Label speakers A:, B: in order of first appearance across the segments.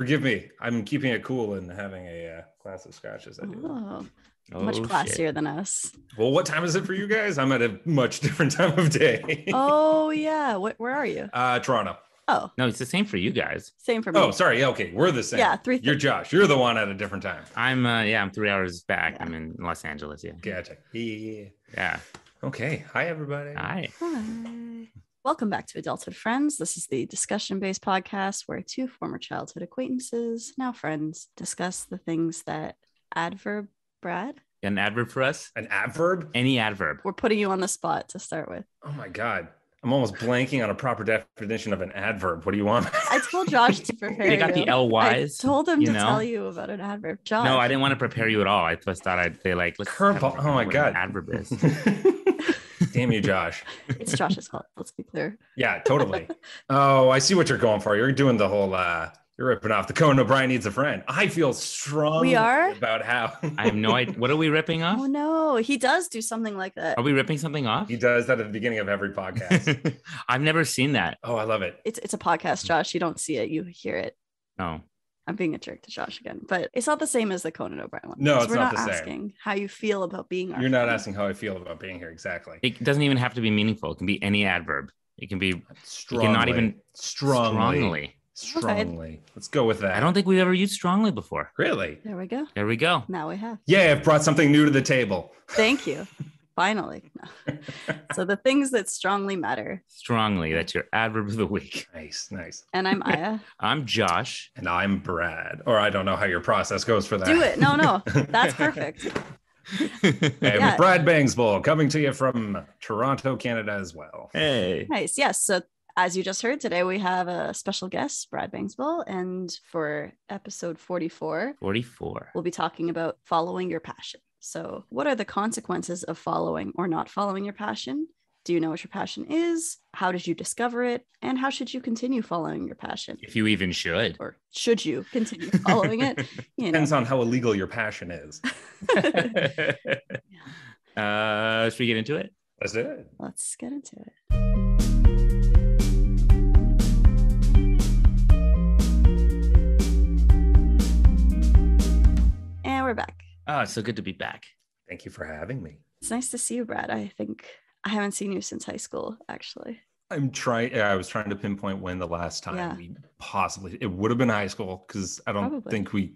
A: Forgive me. I'm keeping it cool and having a uh, glass of scotch as I do.
B: Oh,
C: Oh,
B: much
C: shit.
B: classier than us.
A: Well, what time is it for you guys? I'm at a much different time of day.
B: Oh yeah. What? Where are you?
A: Uh, Toronto.
B: Oh,
C: No, it's the same for you guys.
B: same for me.
A: Oh, sorry. Yeah, okay. We're the same.
B: Yeah, three
A: You're Josh. You're the one at a different time.
C: I'm uh yeah, I'm three hours back.
B: Yeah.
C: I'm in Los Angeles. Yeah.
A: Gotcha. Yeah.
C: Yeah.
A: Okay. Hi, everybody.
C: Hi.
B: Hi. Welcome back to Adulthood Friends. This is the discussion based podcast where two former childhood acquaintances, now friends, discuss the things that adverb Brad.
C: An adverb for us?
A: An adverb?
C: Any adverb.
B: We're putting you on the spot to start with.
A: Oh my God. I'm almost blanking on a proper definition of an adverb. What do you want?
B: I told Josh to prepare.
C: They got
B: you.
C: the LYs.
B: I told him
C: you
B: to
C: know?
B: tell you about an adverb. Josh.
C: No, I didn't want to prepare you at all. I just thought I'd say like let's
A: Curveball. Oh my God.
C: an adverb is.
A: Damn you, Josh.
B: It's Josh's fault. Let's be clear.
A: Yeah, totally. Oh, I see what you're going for. You're doing the whole uh you're ripping off the Conan O'Brien needs a friend. I feel strong
B: We are?
A: about how
C: I have no idea. What are we ripping off?
B: Oh no, he does do something like that.
C: Are we ripping something off?
A: he does that at the beginning of every podcast.
C: I've never seen that.
A: oh, I love it.
B: It's it's a podcast, Josh. You don't see it, you hear it.
C: No.
B: I'm being a jerk to Josh again, but it's not the same as the Conan O'Brien one.
A: No,
B: 'cause
A: it's
B: we're
A: not
B: not,
A: the same.
B: asking how you feel about being. Our
A: You're not asking how I feel about being here exactly.
C: It doesn't even have to be meaningful. It can be any adverb. It can be
A: Strongly.
C: cannot even-
A: strongly.
C: strongly.
A: Strongly. Let's go with that.
C: I don't think we've ever used strongly before.
A: really.
B: There we go.
C: There we go.
B: Now we have.
A: Yeah, I've brought something new to the table.
B: Thank you. Finally. So the things that strongly matter.
C: Strongly. That's your adverb of the week.
A: Nice, nice.
B: And I'm Aya.
C: I'm Josh.
A: And I'm Brad. Or I don't know how your process goes for that.
B: Do it. No, no. That's perfect.
A: Hey,
B: Yeah.
A: Brad Bangsboll coming to you from Toronto, Canada as well.
C: hey.
B: Nice. Yes. So as you just heard today, we have a special guest, Brad Bangsboll. And for episode 44,
C: 44.
B: we'll be talking about following your passion. So, what are the consequences of following or not following your passion? Do you know what your passion is? How did you discover it? And how should you continue following your passion?
C: If you even should.
B: Or should you continue following it? You know.
A: Depends on how illegal your passion is.
C: uh, should we get into it?
A: Let's do it.
B: Let's get into it. And we're back.
C: Oh, it's so good to be back.
A: Thank you for having me.
B: It's nice to see you, Brad. I think I haven't seen you since high school, actually.
A: I'm trying. I was trying to pinpoint when the last time
B: Yeah.
A: we possibly it would have been high school because I don't
B: Probably.
A: think we.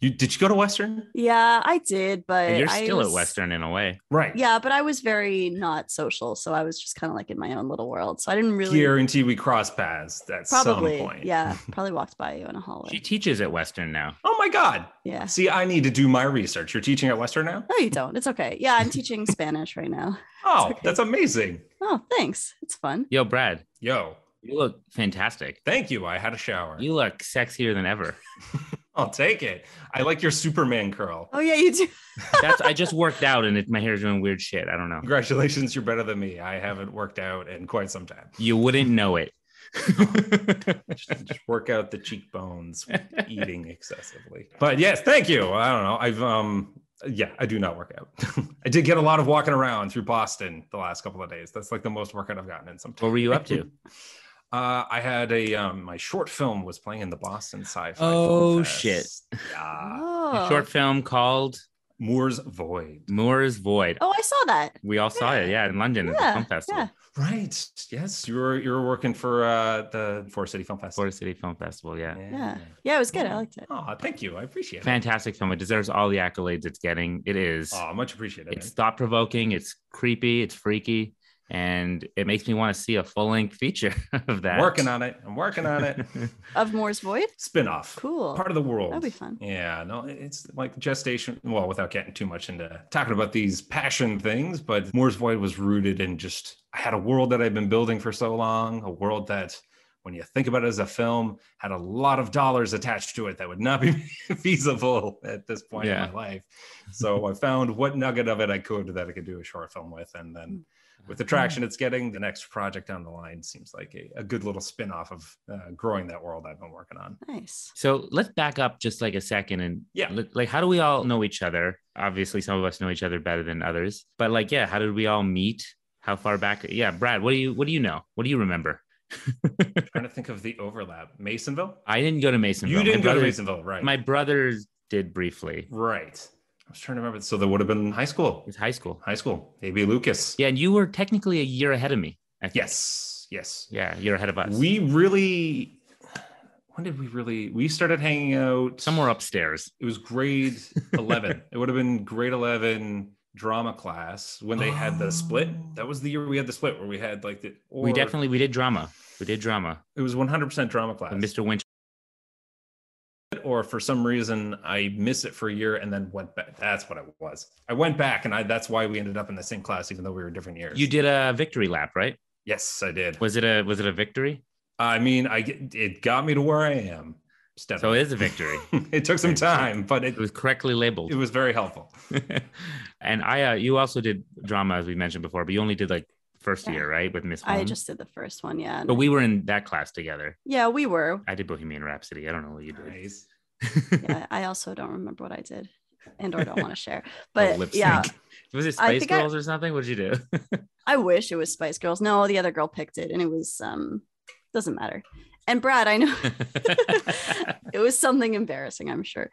A: You did you go to Western?
B: Yeah, I did, but
C: You're
B: I
C: still
B: was-
C: at Western in a way.
A: Right.
B: Yeah, but I was very not social, so I was just kind of like in my own little world. So I didn't really
A: Guarantee we cross paths at
B: probably,
A: some point.
B: yeah, probably walked by you in a hallway.
C: She teaches at Western now.
A: Oh my God.
B: Yeah.
A: See, I need to do my research. You're teaching at Western now?
B: No, you don't. It's okay. Yeah, I'm teaching Spanish right now.
A: Oh,
B: okay.
A: that's amazing.
B: Oh, thanks. It's fun.
C: Yo, Brad,
A: Yo,
C: you look fantastic.
A: thank you. I had a shower.
C: You look sexier than ever.
A: I'll take it. I like your Superman curl.
B: Oh yeah, you do.
C: That's I just worked out and it, my hair's doing weird shit. I don't know.
A: Congratulations, you're better than me. I haven't worked out in quite some time.
C: You wouldn't know it.
A: Just, just work out the cheekbones, eating excessively. But yes, thank you. I don't know. I've um yeah, I do not work out. I did get a lot of walking around through Boston the last couple of days. That's like the most workout I've gotten in some time.
C: what were you up to?
A: Uh, I had a um, my short film was playing in the Boston Sci-Fi.
C: Oh,
A: Film
C: shit.
A: Yeah,
B: Oh.
C: A short film called
A: Moore's Void.
C: Moore's Void.
B: Oh, I saw that.
C: We all saw it, yeah, in London at the film festival.
B: yeah.
A: Right. Yes, you were you were working for uh, the Forest City Film Festival.
C: Forest City Film Festival, yeah.
B: Yeah. Yeah, it was good. I liked it.
A: Oh, thank you. I appreciate it.
C: Fantastic film. It deserves all the accolades it's getting. It is.
A: Oh, much appreciated.
C: it's thought provoking. It's creepy. It's freaky. And it makes me want to see a full length feature of that.
A: I'm working on it. I'm working on it.
B: Of Moore's Void.
A: Spin-off.
B: Cool.
A: Part of the world.
B: That'd be fun.
A: Yeah, no, it's like gestation. Well, without getting too much into talking about these passion things, but Moore's Void was rooted in just I had a world that I've been building for so long, a world that when you think about it as a film had a lot of dollars attached to it that would not be feasible at this point
C: Yeah.
A: in my life. So I found what nugget of it I could that I could do a short film with, and then hmm. With the traction it's getting, the next project down the line seems like a, a good little spin-off of uh, growing that world I've been working on.
B: Nice.
C: So let's back up just like a second and
A: Yeah.
C: li- like how do we all know each other? Obviously, some of us know each other better than others, but like, yeah, how did we all meet? How far back? Yeah, Brad, what do you what do you know? What do you remember?
A: trying to think of the overlap. Masonville.
C: I didn't go to Masonville.
A: You didn't go to Masonville, right?
C: My brothers did briefly.
A: right. I was trying to remember. So that would have been high school.
C: It's high school.
A: High school. AB Lucas.
C: Yeah, and you were technically a year ahead of me.
A: Yes. Yes.
C: Yeah, you're ahead of us.
A: We really. When did we really? We started hanging out
C: somewhere upstairs.
A: It was grade eleven. it would have been grade eleven drama class when they had the split. Oh. That was the year we had the split where we had like the.
C: we definitely we did drama. We did drama.
A: It was one hundred percent drama class.
C: With Mr. Winch.
A: Or for some reason I missed it for a year and then went back. That's what it was. I went back and I that's why we ended up in the same class even though we were different years.
C: You did a victory lap, right?
A: Yes, I did.
C: Was it a was it a victory?
A: I mean, I it got me to where I am. Step
C: So it is a victory.
A: it took some time, but it
C: It was correctly labeled.
A: it was very helpful.
C: and I uh, you also did drama as we mentioned before, but you only did like first
B: Yeah.
C: year, right? With Miss
B: I just did the first one, yeah.
C: But we were in that class together.
B: yeah, we were.
C: I did Bohemian Rhapsody. I don't know what you did.
A: Nice.
B: Yeah, I also don't remember what I did and or don't want to share.
C: Oh,
B: But
C: lip
B: yeah.
C: Was it Spice
B: think I-
C: Girls or something? What did you do?
B: I wish it was Spice Girls. No, the other girl picked it and it was um doesn't matter. And Brad, I know it was something embarrassing, I'm sure.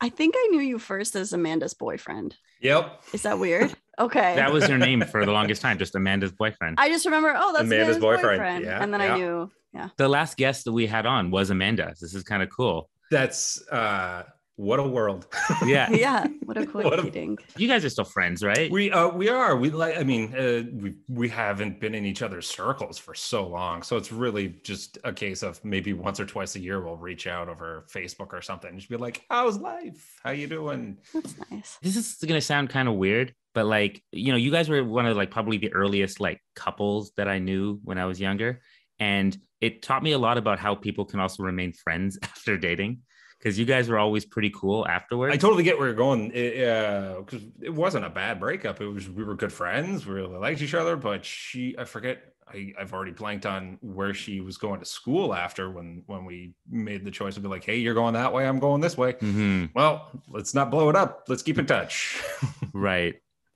B: I think I knew you first as Amanda's boyfriend.
A: Yep.
B: Is that weird? Okay.
C: that was your name for the longest time, just Amanda's boyfriend.
B: I just remember, oh, that's
A: Amanda's
B: Amanda's,
A: boyfriend.
B: boyfriend.
A: Yeah,
B: and then
A: yeah.
B: I knew, yeah.
C: the last guest that we had on was Amanda. This is kind of cool.
A: That's uh what a world.
C: Yeah.
B: Yeah. What a
A: What a-
B: coincidence.
C: You guys are still friends, right?
A: We uh we are we like I mean uh, we we haven't been in each other's circles for so long so it's really just a case of maybe once or twice a year we'll reach out over Facebook or something and just be like how's life how you doing
B: That's nice.
C: this is gonna sound kind of weird, but like, you know, you guys were one of like probably the earliest like couples that I knew when I was younger. And it taught me a lot about how people can also remain friends after dating. Cause you guys were always pretty cool afterwards.
A: I totally get where you're going it, uh because it wasn't a bad breakup it was we were good friends we really liked each other but she I forget I, I've already blanked on where she was going to school after when when we made the choice to be like hey you're going that way I'm going this way
C: Mhm.
A: well let's not blow it up let's keep in touch
C: Right.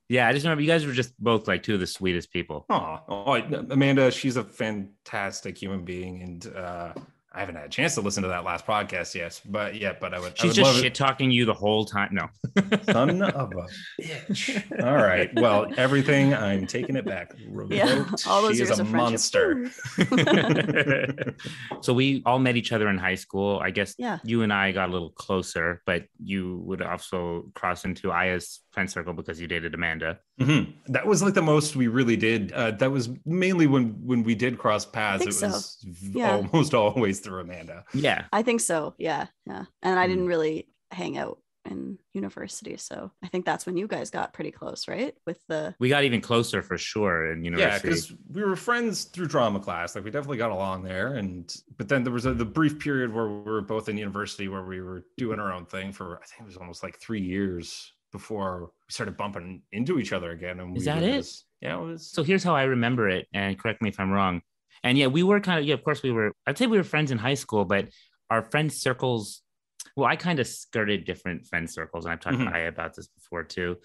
C: Yeah. I just remember you guys were just both like two of the sweetest people.
A: Oh, Amanda, she's a fantastic human being, and uh, I haven't had a chance to listen to that last podcast yet, but yeah, but I would. I
C: She's
A: would
C: just
A: love
C: shit talking you the whole time. No.
A: it. Son of a bitch. All right, well, everything I'm taking it back.
B: Yeah. All those
A: she is a
B: of
A: monster.
C: so we all met each other in high school. I guess
B: Yeah.
C: you and I got a little closer, but you would also cross into Aya's friend circle because you dated Amanda.
A: Mhm. That was like the most we really did. Uh, that was mainly when when we did cross paths.
B: think
A: It
B: so.
A: was v-
B: Yeah.
A: almost always through Amanda.
C: Yeah.
B: I think so. Yeah. Yeah. And I didn't mm. really hang out in university. So I think that's when you guys got pretty close, right? With the
C: We got even closer for sure in university.
A: Yeah,
C: university.
A: because we were friends through drama class. Like we definitely got along there. And but then there was a, the brief period where we were both in university where we were doing our own thing for I think it was almost like three years before we started bumping into each other again. And
C: Is
A: we
C: that it?
A: just- yeah, it was.
C: so here's how I remember it, and correct me if I'm wrong. And yeah, we were kind of yeah, of course we were. I'd say we were friends in high school, but our friend circles. Well, I kind of skirted different friend circles, and I've talked
A: Mhm.
C: to Aya about this before too.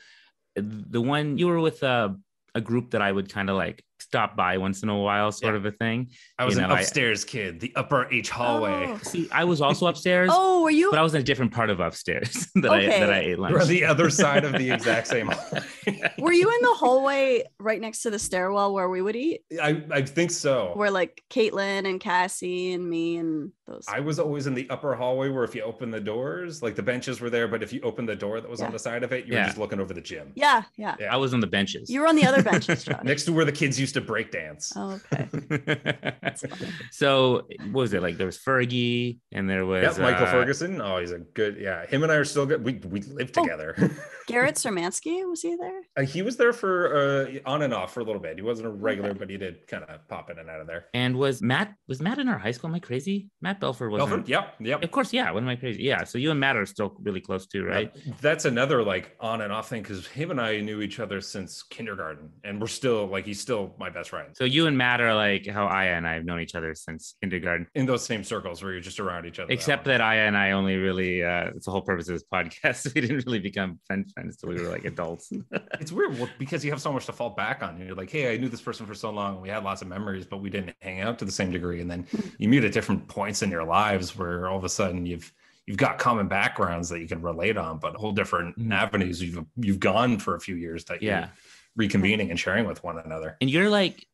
C: The one you were with a, a group that I would kind of like stop by once in a while, sort
A: Yeah.
C: of a thing.
A: I was
C: you
A: an
C: know, I-
A: upstairs kid, the upper H hallway.
B: Oh.
C: See, I was also upstairs,
B: Oh, were you
C: but I was in a different part of upstairs that I that I
B: Okay.
C: ate
A: We're
C: lunch.
A: on the other side of the exact same hallway.
B: were you in the hallway right next to the stairwell where we would eat?
A: I, I think so.
B: Where like Caitlin and Cassie and me and those
A: I was always in the upper hallway where if you open the doors, like the benches were there, but if you open the door that was on the side of it, you
C: Yeah.
A: were just looking over the gym.
B: Yeah, yeah.
A: Yeah.
C: I was on the benches.
B: You were on the other benches, Josh.
A: Next to where the kids used to break dance.
B: Oh, okay.
C: So what was it like? There was Fergie, and there was
A: Yep, Michael
C: uh,
A: Ferguson. Oh, he's a good. Yeah, him and I are still good. We we lived
B: Oh.
A: together.
B: Garrett Sermansky, was he there?
A: Uh, he was there for uh, on and off for a little bit. He wasn't a regular,
B: Okay.
A: but he did kind of pop in and out of there.
C: And was Matt was Matt in our high school? Am I crazy? Matt Belford wasn't.
A: Belford? Yep, yep.
C: Of course, yeah. What am I crazy? Yeah. So you and Matt are still really close too, right?
A: Yeah, that's another like on and off thing because him and I knew each other since kindergarten, and we're still like he's still my best friend.
C: So you and Matt are like how Aya and I have known each other since kindergarten.
A: In those same circles where you're just around each other.
C: Except that Aya and I only really uh it's the whole purpose of this podcast. We didn't really become friend friends until we were like adults.
A: it's weird well, because you have so much to fall back on. You're like, hey, I knew this person for so long. We had lots of memories, but we didn't hang out to the same degree. And then you meet at different points in your lives where all of a sudden you've you've got common backgrounds that you can relate on, but whole different
C: Mhm.
A: avenues you've you've gone for a few years that
C: Yeah.
A: you're reconvening and sharing with one another.
C: and you're like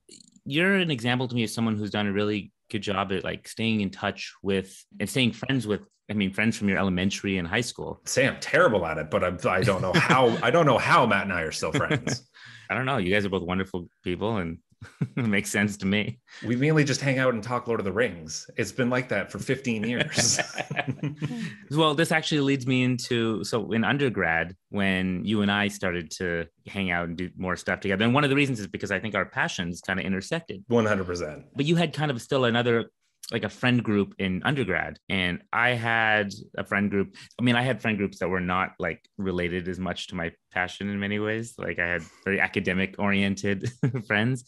C: you're an example to me of someone who's done a really good job at like staying in touch with and staying friends with i mean friends from your elementary and high school
A: Say I'm terrible at it, but I, I don't know how I don't know how Matt and I are still friends.
C: i don't know you guys are both wonderful people and makes sense to me
A: we mainly just hang out and talk Lord of the Rings. It's been like that for 15 years.
C: well this actually leads me into so in undergrad when you and i started to hang out and do more stuff together and one of the reasons is because i think our passions kind of intersected
A: 100%.
C: but you had kind of still another like a friend group in undergrad and i had a friend group i mean i had friend groups that were not like related as much to my passion in many ways like i had very academic oriented friends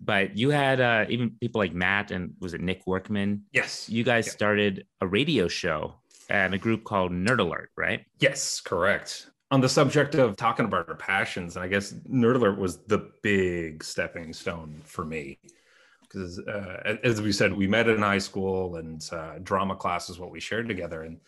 C: but you had uh, even people like matt and was it nick workman
A: Yes.
C: you guys
A: Yeah.
C: started a radio show and a group called nerd alert right
A: Yes, correct. On the subject of talking about our passions, and I guess Nerd Alert was the big stepping stone for me. Because, uh, as we said, we met in high school, and uh, drama class is what we shared together. And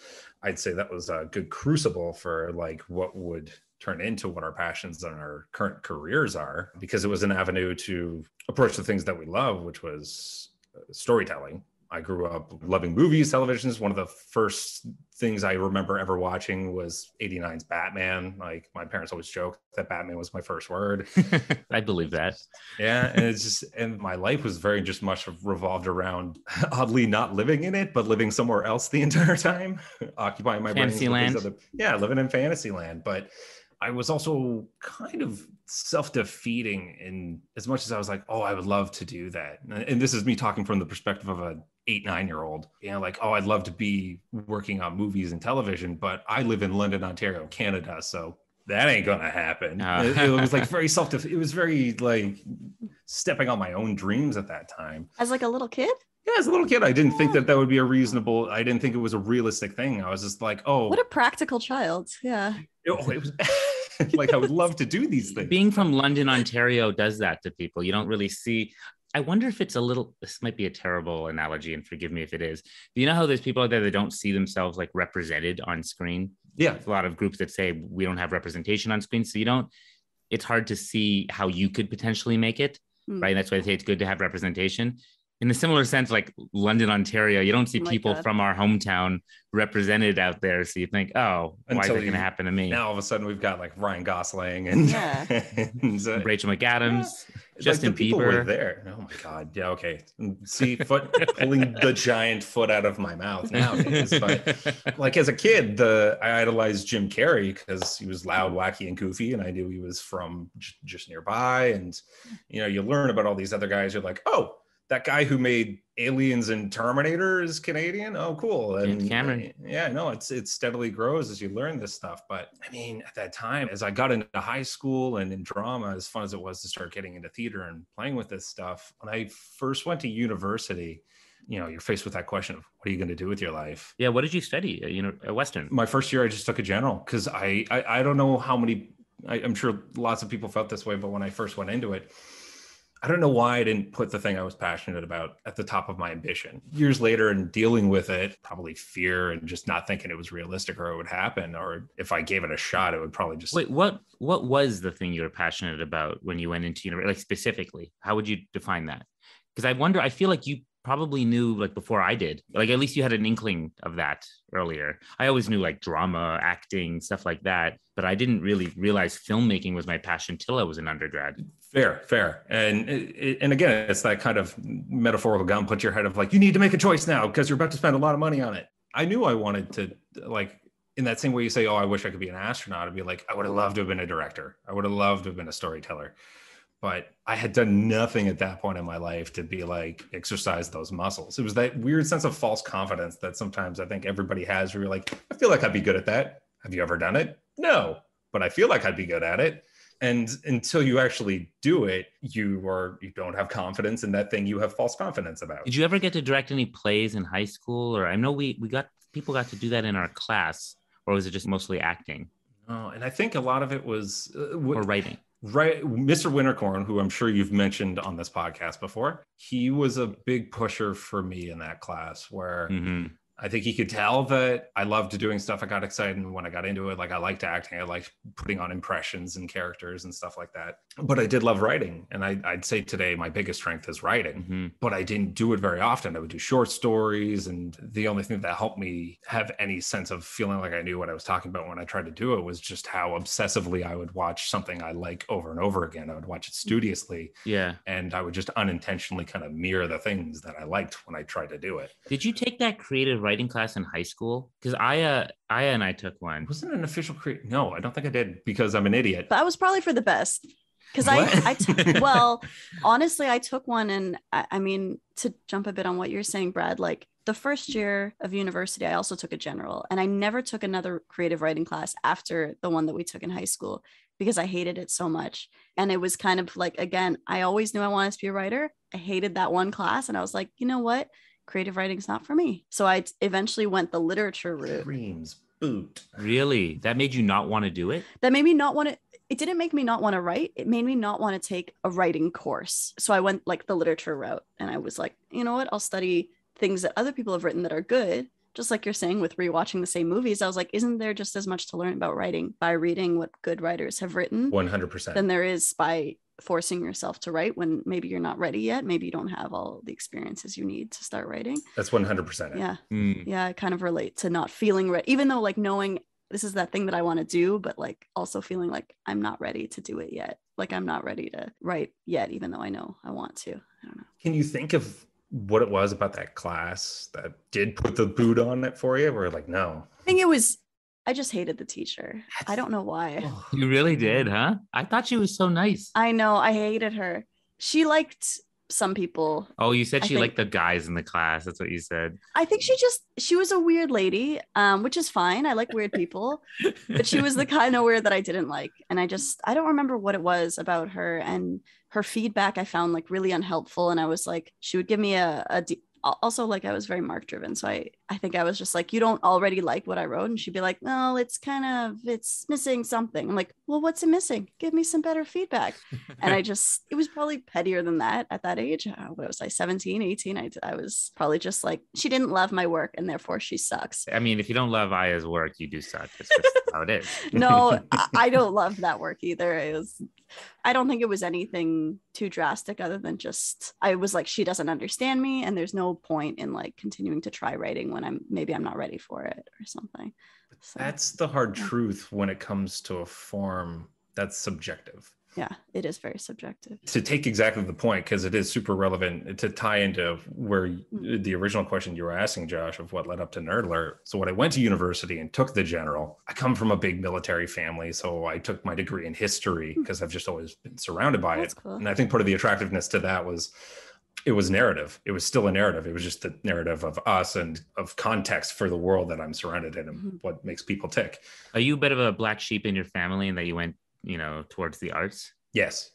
A: I'd say that was a good crucible for like what would turn into what our passions and our current careers are, because it was an avenue to approach the things that we love, which was uh, storytelling. I grew up loving movies, televisions. One of the first things I remember ever watching was 89's Batman. Like my parents always joked that Batman was my first word.
C: i believe that
A: Yeah. And it's just, and my life was very just much revolved around oddly not living in it, but living somewhere else the entire time, occupying my brain. these
C: Fantasyland.
A: other- Yeah. Living in Fantasyland. But I was also kind of self defeating in as much as I was like, oh, I would love to do that. And this is me talking from the perspective of a eight, nine year old, you know, like, oh, I'd love to be working on movies and television, but I live in London, Ontario, Canada. So that ain't gonna happen.
C: Ah.
A: It, it was like very self it was very like stepping on my own dreams at that time.
B: As like a little kid?
A: Yeah, as a little kid, I didn't think that that would be a reasonable. I didn't think it was a realistic thing. I was just like, oh,
B: What a practical child. Yeah.
A: oh, it was like I would love to do these things.
C: being from London, Ontario does that to people. You don't really see. I wonder if it's a little. This might be a terrible analogy, and forgive me if it is. But you know how there's people out there that don't see themselves like represented on screen.
A: yeah,
C: There's a lot of groups that say we don't have representation on screen, so you don't. It's hard to see how you could potentially make it,
B: Hmm.
C: right? That's why they say it's good to have representation. In a similar sense, like London, Ontario, you don't see
B: Oh
C: people
B: God.
C: from our hometown represented out there, so you think, oh, why is
A: Until
C: that going to happen to me?
A: now all of a sudden we've got like Ryan Gosling and,
B: Yeah.
A: and, uh,
C: Rachel McAdams,
A: like,
C: Justin
A: the people were
C: Bieber.
A: there. Oh my god, yeah, okay. See, foot pulling the giant foot out of my mouth now. but like as a kid, the I idolized Jim Carrey because he was loud, wacky, and goofy, and I knew he was from j- just nearby. And you know, you learn about all these other guys. You're like, oh, that guy who made Aliens and Terminator is Canadian. Oh, cool. And
C: James Cameron.
A: yeah, no, it's it steadily grows as you learn this stuff. But I mean, at that time, as I got into high school and in drama, as fun as it was to start getting into theater and playing with this stuff, when I first went to university, you know, you're faced with that question of what are you going to do with your life?
C: Yeah, what did you study? Uh, You know, at Western.
A: My first year, I just took a general because I, I I don't know how many. I, I'm sure lots of people felt this way, but when I first went into it, I don't know why I didn't put the thing I was passionate about at the top of my ambition. Years later, and dealing with it, probably fear and just not thinking it was realistic or it would happen, or if I gave it a shot, it would probably just.
C: Wait, what what was the thing you were passionate about when you went into university? Like specifically, how would you define that? Because I wonder, I feel like you probably knew like before I did. Like at least you had an inkling of that earlier. I always knew like drama, acting, stuff like that, but I didn't really realize filmmaking was my passion till I was an undergrad.
A: Fair, fair, and and again, it's that kind of metaphorical gun put your head of like you need to make a choice now because you're about to spend a lot of money on it. I knew I wanted to like in that same way you say, oh, I wish I could be an astronaut. I'd be like, I would have loved to have been a director. I would have loved to have been a storyteller. But I had done nothing at that point in my life to be like exercise those muscles. It was that weird sense of false confidence that sometimes I think everybody has where you're like, I feel like I'd be good at that. Have you ever done it? No, but I feel like I'd be good at it. And until you actually do it, you are you don't have confidence in that thing you have false confidence about.
C: Did you ever get to direct any plays in high school? Or I know we we got people got to do that in our class, or was it just mostly acting
A: Oh, and I think a lot of it was uh, w-
C: or writing?
A: Right mr wintercorn who i'm sure you've mentioned on this podcast before he was a big pusher for me in that class where
C: Mhm.
A: I think he could tell that I loved doing stuff. I got excited when I got into it. Like I liked acting. I liked putting on impressions and characters and stuff like that. But I did love writing. And I, I'd say today my biggest strength is writing.
C: Mhm.
A: But I didn't do it very often. I would do short stories. And the only thing that helped me have any sense of feeling like I knew what I was talking about when I tried to do it was just how obsessively I would watch something I like over and over again. I would watch it studiously
C: Yeah.
A: and I would just unintentionally kind of mirror the things that I liked when I tried to do it.
C: Did you take that creative writing class in high school? Because Aya, Aya and I took one.
A: Was it an official create? No, I don't think I did because I'm an idiot.
B: But I was probably for the best. Because I,
A: What?
B: I t- well, honestly, I took one, and I, I mean, to jump a bit on what you're saying, Brad, like the first year of university, I also took a general, and I never took another creative writing class after the one that we took in high school because I hated it so much. And it was kind of like, again, I always knew I wanted to be a writer. I hated that one class, and I was like, you know what? Creative writing's not for me. So I eventually went the literature route.
A: Dreams boot.
C: Really? That made you not want to do it?
B: that made me not want to it didn't make me not want to write it made me not want to take a writing course so i went like the literature route and i was like you know what i'll study things that other people have written that are good just like you're saying with rewatching the same movies i was like isn't there just as much to learn about writing by reading what good writers have written
A: 100%.
B: than there is by forcing yourself to write when maybe you're not ready yet maybe you don't have all the experiences you need to start writing
A: That's 100%. it.
B: yeah
C: Mm.
B: yeah i kind of relate to not feeling ready even though like knowing this is that thing that i want to do but like also feeling like i'm not ready to do it yet like i'm not ready to write yet even though i know i want to i don't know
A: Can you think of what it was about that class that did put the boot on it for you? Where you're like, no.
B: i think it was i just hated the teacher i don't know why
C: You really did, huh? I thought she was so nice.
B: i know i hated her she liked some people
C: Oh, you said she liked the guys in the class. That's what you said.
B: i think she just she was a weird lady um which is fine i like weird people but she was the kind of weird that I didn't like. And I just, I don't remember what it was about her. And her feedback I found like really unhelpful. And I was like, she would give me a, a de- al- also like I was very mark driven. So I, I think I was just like, you don't already like what I wrote. And she'd be like, well, it's kind of, it's missing something. I'm like, well, what's it missing? Give me some better feedback. And I just, it was probably pettier than that at that age. Uh, What was I, 17, 18? I, I was probably just like, she didn't love my work and therefore she sucks.
C: I mean, if you don't love Aya's work, you do suck. It's just how it is.
B: no, I, I don't love that work either. It was, I don't think it was anything too drastic other than just I was like, she doesn't understand me, and there's no point in like continuing to try writing when I'm maybe I'm not ready for it or something. So,
A: That's the hard
B: Yeah.
A: truth when it comes to a form that's subjective.
B: Yeah, it is very subjective.
A: To take exactly the point, because it is super relevant to tie into where
B: Mm.
A: the original question you were asking, Josh, of what led up to Nerd Alert. So, when I went to university and took the general, I come from a big military family. So, I took my degree in history because I've just always been surrounded by
B: Hmm. That's
A: it.
B: cool.
A: And I think part of the attractiveness to that was it was narrative. It was still a narrative. It was just the narrative of us and of context for the world that I'm surrounded in and
B: Mhm.
A: what makes people tick.
C: Are you a bit of a black sheep in your family and that you went, you know, towards the arts?
A: Yes.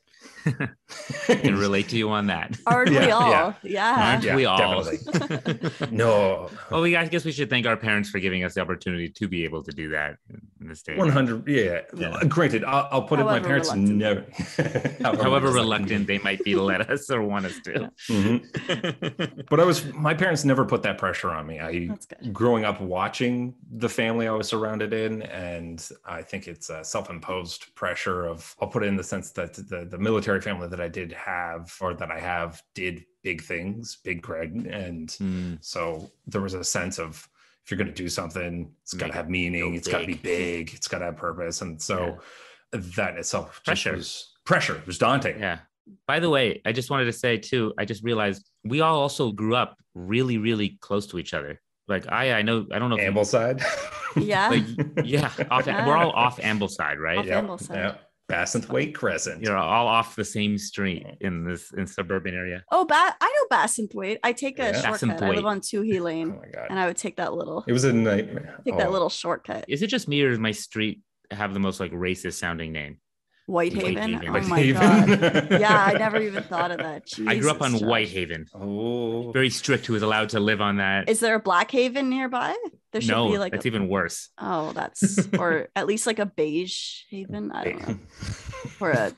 C: Can relate to you on that.
B: Aren't we all?
A: yeah.
B: Yeah.
C: Aren't
A: Yeah,
C: we all?
A: definitely. No,
C: well, we I guess we should thank our parents for giving us the opportunity to be able to do that in this day.
A: 100. Yeah.
C: Yeah.
A: Granted, I'll, I'll put it, my parents
B: reluctant.
A: never.
C: However reluctant they might be to let us or want us to.
A: Mhm. But I was, my parents never put that pressure on me. I,
B: That's good.
A: growing up watching the family I was surrounded in, and I think it's a self-imposed pressure of I'll put it in the sense that the the military family that I did have or that I have did big things, big Greg, and
C: Hmm.
A: so there was a sense of if you're going to do something, it's got to have meaning,
C: go
A: it's got to be
C: big.
A: big, it's got to have purpose, and so that itself just
C: Pressure.
A: was pressure. It was daunting.
C: Yeah. By the way, I just wanted to say too, I just realized we all also grew up really, really close to each other. Like I, I know, I don't know.
A: Ambleside.
B: Yeah.
C: like, yeah, off,
B: Yeah.
C: we're all off Ambleside, right?
B: Off
A: Yeah,
B: Ambleside.
A: yeah. Bassenthwaite Crescent.
C: You're all off the same street in this in suburban area.
B: Oh, ba- I know Bassenthwaite. I take a
A: Yeah.
B: shortcut. I live on Toohey
A: Oh
B: Lane,
A: my god.
B: and I would take that little
A: It was a nightmare.
B: take that
A: Oh.
B: little shortcut.
C: Is it just me or does my street have the most like racist sounding name?
B: Whitehaven.
C: Whitehaven.
B: Oh my god. Yeah, I never even thought of that.
C: I grew up on
B: Jesus, Josh.
C: Whitehaven.
A: Oh,
C: Very strict who was allowed to live on that.
B: Is there a Blackhaven nearby? There should
C: no,
B: be like
C: that's
B: a,
C: even worse.
B: oh, that's or at least like a beige haven. I don't know, or a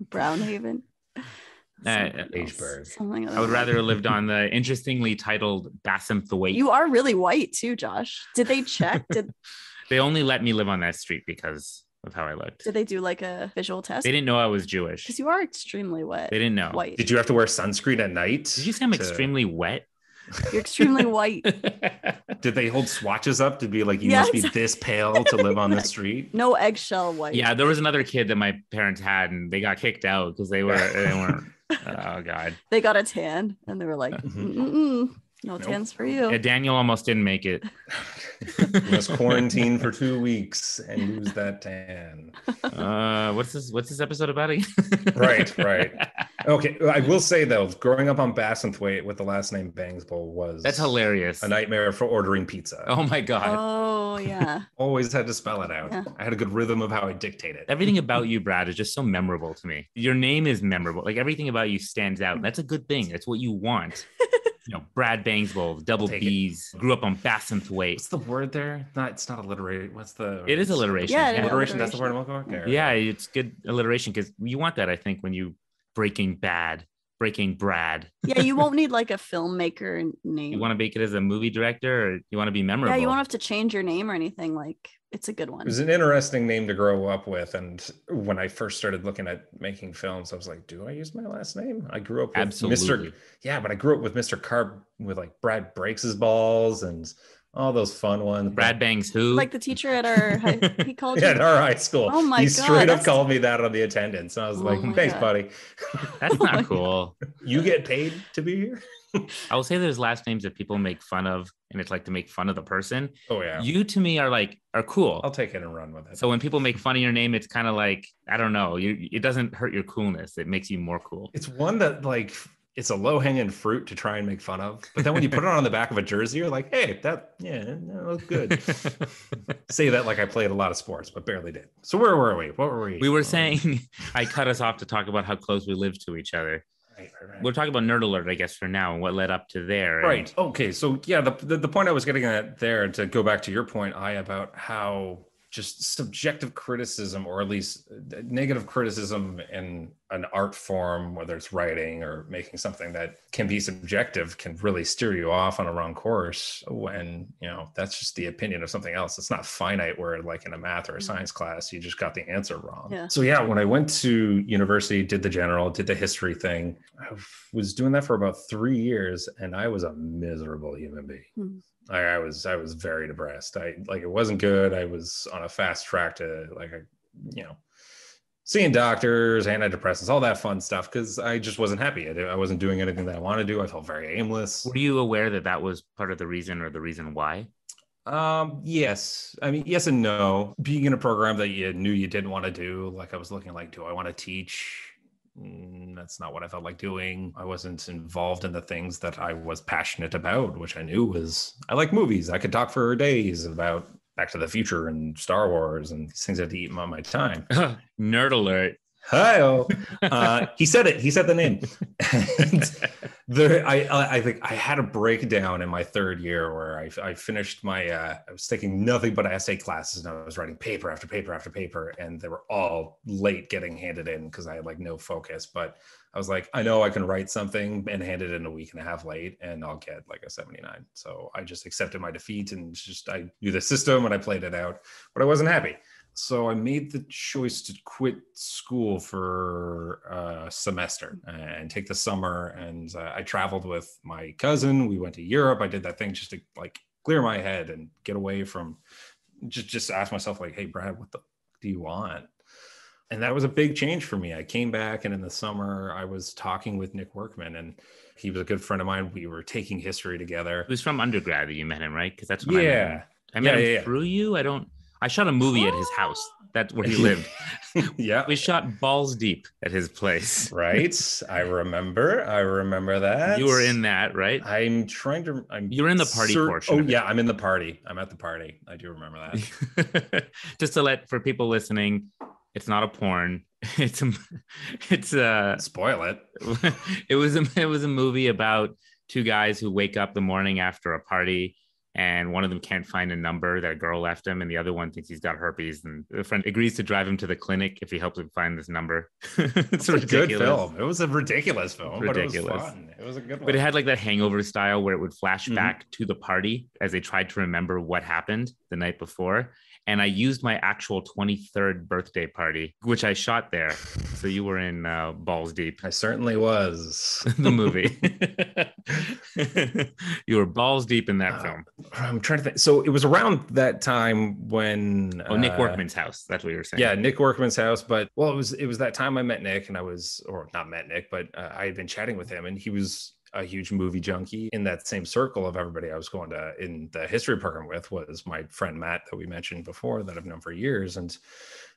B: brown haven. Eh,
C: eh,
B: Something
A: else.
B: Something
C: I would rather have lived on the interestingly titled Bassenthwaite.
B: You are really white too, Josh. Did they check? Did
C: They only let me live on that street because of how I looked.
B: did they do like a visual test?
C: They didn't know I was Jewish.
B: Because you are extremely wet.
C: They didn't know.
B: White.
A: Did you have to wear sunscreen at night?
C: Did you say I'm
A: to-
C: extremely wet?
B: You're extremely white.
A: Did they hold swatches up to be like, you
B: Yeah,
A: must be this pale to live on the street?
B: No eggshell white.
C: yeah, there was another kid that my parents had, and they got kicked out because they were they weren't. Oh god.
B: They got a tan and they were like,
A: Mhm.
B: Mm-mm, no
A: Nope.
B: tans for you.
C: Yeah, Daniel almost didn't make it.
A: You must quarantine for two weeks and lose that tan.
C: Uh, what's this? What's this episode about again?
A: Right, right. Okay, I will say though, growing up on Bassenthwaite with the last name Bangsboll was
C: That's hilarious.
A: A nightmare for ordering pizza.
C: Oh my god.
B: Oh yeah.
A: Always had to spell it out.
B: Yeah.
A: I had a good rhythm of how I dictate it.
C: Everything about you, Brad, is just so memorable to me. Your name is memorable. Like everything about you stands out. That's a good thing. That's what you want. You know, Brad Bangsboll, double
A: Take it.
C: B's, grew up on Bassenthwaite.
A: What's the word there? Not. It's not alliteration. What's the?
C: It is alliteration.
B: Yeah, it is
A: Alliteration. That's the word I'm looking for. Okay,
C: Yeah, it's good alliteration because you want that, I think, when you breaking bad, breaking Brad.
B: Yeah, you won't need like a filmmaker name.
C: You want to make it as a movie director or you want to be memorable?
B: yeah, you won't have to change your name or anything. Like it's a good one.
A: It was an interesting name to grow up with. And when I first started looking at making films, I was like, do I use my last name? I grew up with
C: Absolutely.
A: Mr. Yeah, but I grew up with Mr. Carb with like Brad breaks his balls and all those fun ones.
C: Brad Bangs who?
B: like the teacher at our high, he called
A: yeah,
B: you.
A: at our high school.
B: Oh my
A: he
B: God,
A: straight up called me that on the attendance. And I was
B: Oh
A: like, thanks,
B: God.
A: buddy.
C: That's
B: Oh
C: not cool.
A: You get paid to be here?
C: I will say there's last names that people make fun of, and it's like to make fun of the person.
A: Oh yeah.
C: You to me are like are cool.
A: I'll take it and run with it.
C: So when people make fun of your name, it's kind of like I don't know. You it doesn't hurt your coolness. It makes you more cool.
A: it's one that like it's a low hanging fruit to try and make fun of. But then when you put it on the back of a jersey, you're like, hey, that yeah, that looks good. Say that like I played a lot of sports, but barely did. So where were we? What were we?
C: we were
A: Oh,
C: saying I cut us off to talk about how close we live to each other.
A: right, right, right.
C: We're talking about Nerd Alert, I guess, for now, and what led up to there. and-
A: Right. Okay. So yeah, the, the the point I was getting at there to go back to your point, I about how just subjective criticism, or at least uh, negative criticism in an art form, whether it's writing or making something that can be subjective, can really steer you off on a wrong course. When you know that's just the opinion of something else. It's not finite. Where like in a math or a
B: Mhm.
A: science class, you just got the answer wrong.
B: Yeah.
A: So yeah, when I went to university, did the general, did the history thing. I was doing that for about three years, and I was a miserable human being.
B: Hmm.
A: I, I was I was very depressed. I like it wasn't good. I was on a fast track to like a you know seeing doctors, and antidepressants, all that fun stuff because I just wasn't happy. I, I wasn't doing anything that I wanted to do. I felt very aimless.
C: Were you aware that that was part of the reason or the reason why?
A: Um, yes. I mean, yes and no. Being in a program that you knew you didn't want to do, like I was looking like, do I want to teach? Mm, that's not what I felt like doing. I wasn't involved in the things that I was passionate about, which I knew was I like movies. I could talk for days about Back to the Future and Star Wars and these things that eat my my time.
C: Nerd Alert.
A: Hi, uh, he said it. He said the name. And there, I, I I think I had a breakdown in my third year where I, I finished my. Uh, I was taking nothing but essay classes, and I was writing paper after paper after paper, and they were all late getting handed in because I had like no focus. But I was like, I know I can write something and hand it in a week and a half late, and I'll get like a seventy nine. So I just accepted my defeat and just I knew the system and I played it out, but I wasn't happy so I made the choice to quit school for a semester and take the summer. And uh, I traveled with my cousin. We went to Europe. I did that thing just to like clear my head and get away from just just ask myself like, "Hey, Brad, what the do you want?" And that was a big change for me. I came back, and in the summer, I was talking with Nick Workman, and he was a good friend of mine. We were taking history together.
C: It was from undergrad that you met him, right? Because that's when I met him.
A: Yeah,
C: I met
A: Yeah,
C: him
A: yeah, yeah.
C: through you. I don't. I shot a movie at his house. That's where he lived.
A: yeah.
C: We shot balls deep at his place.
A: right. I remember. I remember that.
C: You were in that, right?
A: I'm trying to. I'm
C: You were in the party portion
A: Oh yeah, I'm in the party. I'm at the party. I do remember that.
C: Just to let for people listening, it's not a porn. It's a, it's a
A: Spoil it.
C: it was a, it was a movie about two guys who wake up the morning after a party and one of them can't find a number that a girl left him and the other one thinks he's got herpes and the friend agrees to drive him to the clinic if he helps him find this number it's
A: a good
C: ridiculous.
A: film. It was a ridiculous film, but it
C: Ridiculous.
A: was fun. It was a good one.
C: but it had like that hangover style where it would flash
A: Mhm.
C: back to the party as they tried to remember what happened the night before and i used my actual 23rd birthday party which i shot there so you were in uh, balls deep
A: I certainly was.
C: the movie you were balls deep in that
A: Uh,
C: film
A: I'm trying to think. So it was around that time when
C: oh nick
A: uh,
C: workman's house that's what you were saying
A: Yeah, Nick Workman's house. But well, it was it was that time I met Nick, and I was or not met Nick, but uh, I had been chatting with him, and he was a huge movie junkie. In that same circle of everybody I was going to in the history program with was my friend Matt that we mentioned before that I've known for years, and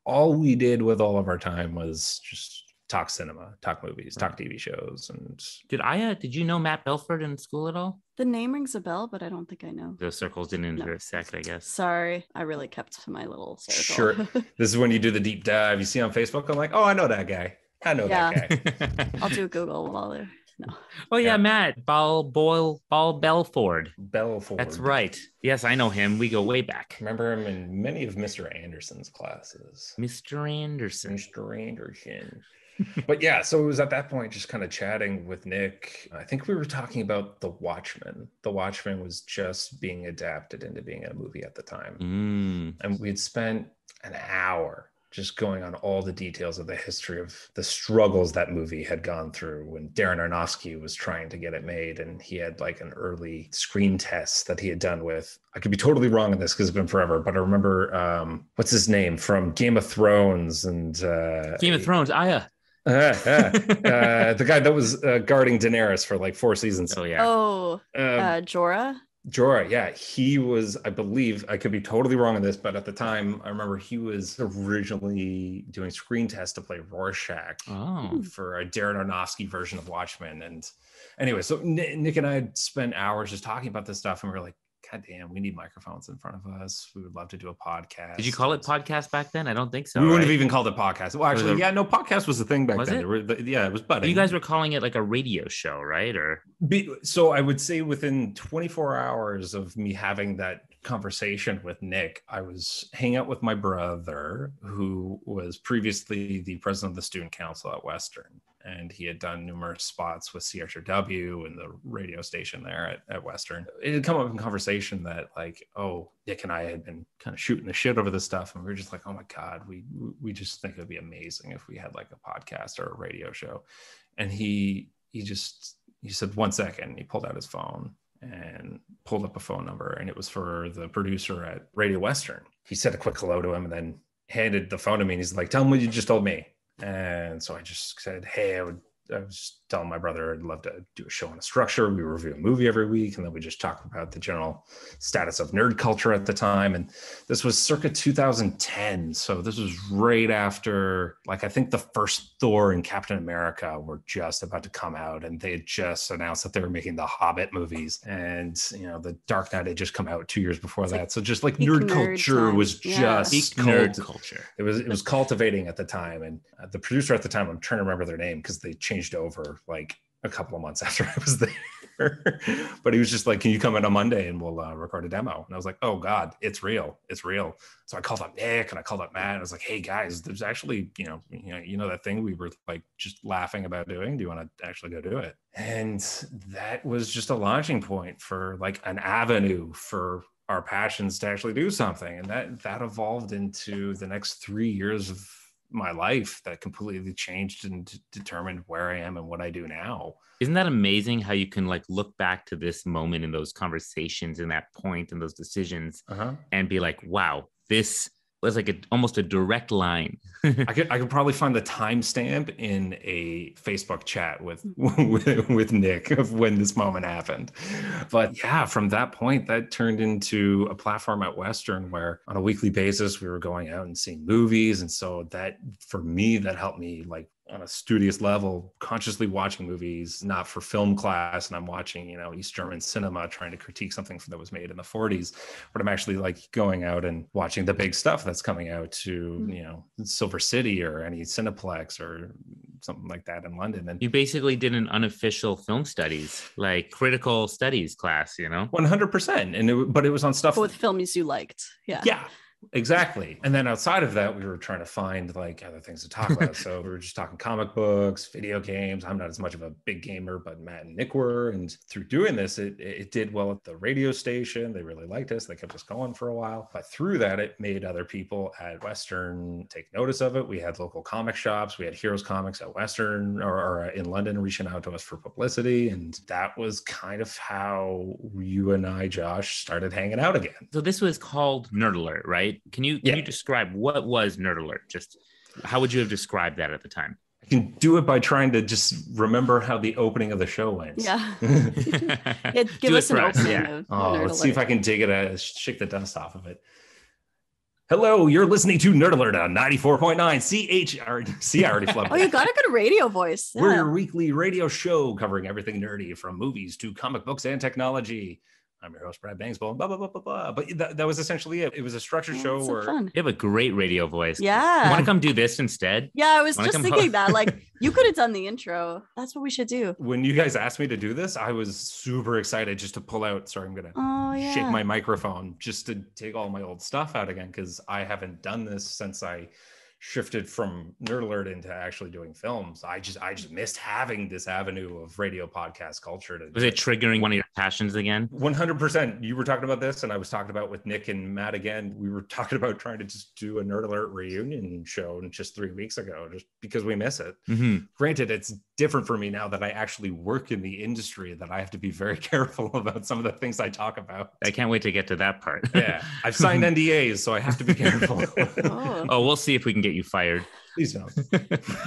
A: all we did with all of our time was just talk cinema, talk movies, talk TV shows, and
C: did i uh, did you know matt belford in school at all
B: The name rings a bell, but I don't think I know.
C: those circles didn't
B: No.
C: intersect i guess
B: Sorry, I really kept to my little circle.
A: Sure. this is when you do the deep dive. You see on Facebook, I'm like, oh, I know that guy. I know
B: Yeah.
A: that guy.
B: I'll do a Google while they're no.
C: oh yeah,
A: Yeah.
C: matt ball boyle ball belford
A: Belford.
C: that's right yes i know him we go way back
A: Remember him in many of Mr. Anderson's classes.
C: mr anderson
A: Mr. Anderson. but yeah, so it was at that point just kind of chatting with Nick. I think we were talking about The Watchmen. The Watchmen was just being adapted into being a movie at the time.
C: Mm.
A: And we'd spent an hour just going on all the details of the history of the struggles that movie had gone through when Darren Aronofsky was trying to get it made. And he had like an early screen test that he had done with, I could be totally wrong on this because it's been forever, but I remember, um, what's his name from Game of Thrones and uh,
C: game of thrones aya
A: uh, uh, the guy that was uh, guarding Daenerys for like four seasons.
C: oh yeah
B: Oh,
A: Um,
B: uh, Jorah.
A: Jorah, yeah, he was, I believe, I could be totally wrong on this, but at the time, I remember he was originally doing screen tests to play Rorschach
C: oh
A: for a Darren Aronofsky version of Watchmen. And anyway, so Nick and I had spent hours just talking about this stuff, and we were like, God damn, we need microphones in front of us. We would love to do a podcast.
C: did you call it podcast back then i don't think so
A: we wouldn't
C: right?
A: have even called it podcast. Well, actually, yeah, no, podcast was the thing back
C: Was
A: then.
C: it?
A: Were yeah, it was budding.
C: you guys were calling it like a radio show right or
A: Be, so I would say within 24 hours of me having that conversation with Nick, I was hanging out with my brother, who was previously the president of the student council at Western. And he had done numerous spots with CHRW and the radio station there at, at Western. It had come up in conversation that, like, oh, Nick and I had been kind of shooting the shit over this stuff. And we were just like, oh my God, we we just think it would be amazing if we had like a podcast or a radio show. And he he just he said one second he pulled out his phone and pulled up a phone number and it was for the producer at radio western. He said a quick hello to him and then handed the phone to me and he's like tell him what you just told me. And so i just said hey i would i was just telling my brother i'd love to do a show on a structure. We review a movie every week and then we just talk about the general status of nerd culture at the time. And this was circa 2010 so this was right after like i think the first thor and captain america were just about to come out and they had just announced that they were making the hobbit movies. And you know the dark knight had just come out two years before
B: It's
A: that.
B: Like
A: so just like nerd
B: nerd
A: culture
B: time.
A: was
B: Yeah.
A: just
C: peak
A: cult-
C: nerd culture.
A: It was it was cultivating at the time. And uh, the producer at the time i'm trying to remember their name because they changed over like a couple of months after i was there. But he was just like can you come in on monday and we'll uh, record a demo? And i was like oh god it's real it's real. So i called up nick and i called up matt and i was like hey guys there's actually you know you know you know that thing we were like just laughing about doing? Do you want to actually go do it? And that was just a launching point for like an avenue for our passions to actually do something. And that that evolved into the next three years of my life that completely changed and d- determined where i am and what i do now.
C: Isn't that amazing how you can like look back to this moment in those conversations and that point and those decisions
A: uh-huh.
C: and be like, wow, this was like a almost a direct line.
A: I could I could probably find the timestamp in a Facebook chat with, with with Nick of when this moment happened. But yeah, from that point, that turned into a platform at Western where on a weekly basis we were going out and seeing movies, and so that for me that helped me like on a studious level consciously watching movies not for film class and i'm watching you know east german cinema trying to critique something that was made in the 40s but i'm actually like going out and watching the big stuff that's coming out to
B: Mm.
A: you know silver city or any cineplex or something like that in london and
C: You basically did an unofficial film studies, like critical studies class, you know?
A: 100% and it, but it was on stuff
B: with films you liked. Yeah.
A: yeah exactly. And then outside of that we were trying to find like other things to talk about. So we were just talking comic books video games. I'm not as much of a big gamer but matt and nick were. And through doing this it, it did well at the radio station. They really liked us. They kept us going for a while. But through that it made other people at western take notice of it. We had local comic shops. We had heroes comics at western or, or in london reaching out to us for publicity. And that was kind of how you and i josh started hanging out again.
C: So this was called Nerd Alert, right? Can you can
A: Yeah.
C: you describe what was Nerd Alert? Just how would you have described that at the time?
A: I can do it by trying to just remember how the opening of the show went.
B: Yeah.
A: oh,
B: Yeah, give
C: Do it
B: us an
C: for us,
B: opening
C: yeah.
B: of Nerd
A: let's see if I can dig it, uh, shake the dust off of it. Hello, you're listening to Nerd Alert on 94.9 CHR. See, I already flubbed
B: Oh, you
A: that.
B: got a good radio voice.
A: We're
B: Yeah.
A: your weekly radio show covering everything nerdy from movies to comic books and technology. I'm your host, Brad Bangsboll. Blah, blah, blah, blah, blah. But that, that was essentially it. It was a structured
B: Yeah,
A: show
B: it's so
A: where
B: fun.
C: You have a great radio voice.
B: Yeah.
C: Want to come do this instead?
B: Yeah, I was
C: Wanna
B: just thinking
C: home?
B: that. Like, you could have done the intro. That's what we should do.
A: when you guys asked me to do this, I was super excited just to pull out. Sorry, I'm going to
B: Oh, yeah.
A: shake my microphone just to take all my old stuff out again because I haven't done this since I shifted from nerd alert into actually doing films. I just I just missed having this avenue of radio podcast culture to
C: Was it triggering one of your passions again?
A: 100% you were talking about this and i was talking about with nick and matt again. We were talking about trying to just do a nerd alert reunion show just three weeks ago just because we miss it.
C: Hmm
A: granted it's different for me now that i actually work in the industry that i have to be very careful about some of the things i talk about
C: I can't wait to get to that part.
A: yeah i've signed ndas so i have to be careful
B: Oh,
C: oh, we'll see if we can get you fired.
A: please don't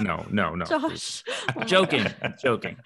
C: no, no, no.
B: Josh. Oh my
C: joking,
B: God.
C: joking.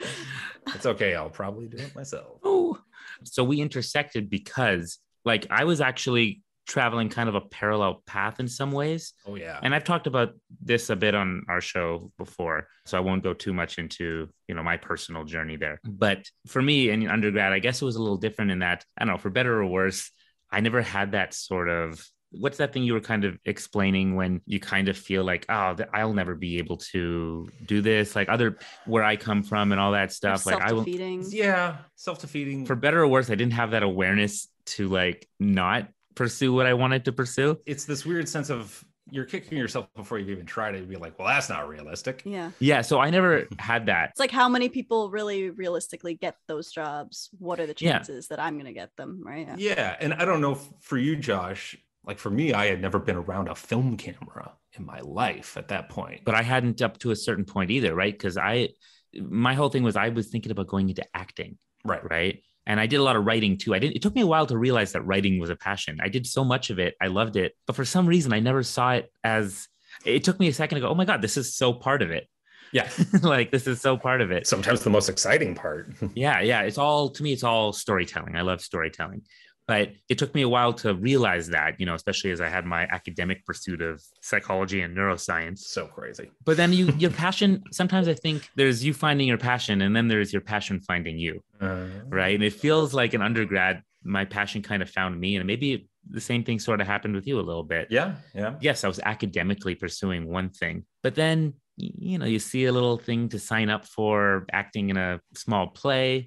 A: it's okay i'll probably do it myself
C: Ooh. So we intersected because, like, I was actually traveling kind of a parallel path in some ways.
A: oh yeah
C: And I've talked about this a bit on our show before, so I won't go too much into, you know, my personal journey there. But for me in undergrad, I guess it was a little different in that, I don't know, for better or worse, I never had that sort of what's that thing you were kind of explaining when you kind of feel like, oh, I'll never be able to do this, like other where I come from and all that stuff. Like I will
B: Self-defeating.
A: yeah self-defeating
C: for better or worse, I didn't have that awareness to like not pursue what I wanted to pursue.
A: it's this weird sense of you're kicking yourself before you've even tried it. You'd be like, well, that's not realistic.
B: Yeah.
C: Yeah, so I never had that.
B: It's like how many people really realistically get those jobs? What are the
C: Yeah.
B: chances that I'm going to get them? Right. Yeah.
A: Yeah. And I don't know for you, Josh, like for me, I had never been around a film camera in my life at that point.
C: but I hadn't up to a certain point either, right? Because I, my whole thing was I was thinking about going into acting,
A: right.
C: right? And I did a lot of writing too. I didn't. It took me a while to realize that writing was a passion. I did so much of it. I loved it, but for some reason, I never saw it as. It took me a second to go. Oh my god, this is so part of it.
A: Yeah.
C: like this is so part of it.
A: Sometimes the most exciting part.
C: Yeah, yeah. It's all to me. It's all storytelling. I love storytelling. But it took me a while to realize that, you know, especially as I had my academic pursuit of psychology and neuroscience.
A: so crazy.
C: but then you your passion sometimes i think there's you finding your passion and then there's your passion finding you
A: Uh,
C: right and it feels like an undergrad my passion kind of found me and maybe the same thing sort of happened with you a little bit
A: Yeah. Yeah.
C: yes i was academically pursuing one thing but then you know you see a little thing to sign up for acting in a small play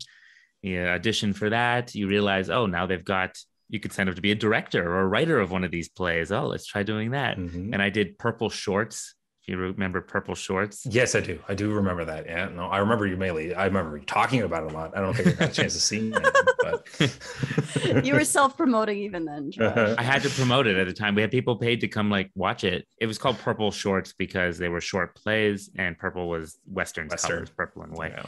C: you audition for that you realize oh now they've got you could sign up to be a director or a writer of one of these plays oh let's try doing that
A: Mhm.
C: and i did purple shorts if you remember purple shorts
A: Yes, I do. I do remember that. Yeah. No, I remember you mainly. I remember you talking about it a lot. I don't think I got a chance to see it, but
B: You were self promoting even then. Josh.
C: I had to promote it at the time. We had people paid to come like watch it. It was called Purple Shorts because they were short plays, and purple was Western's
A: Western.
C: colors, purple and white.
A: Yeah.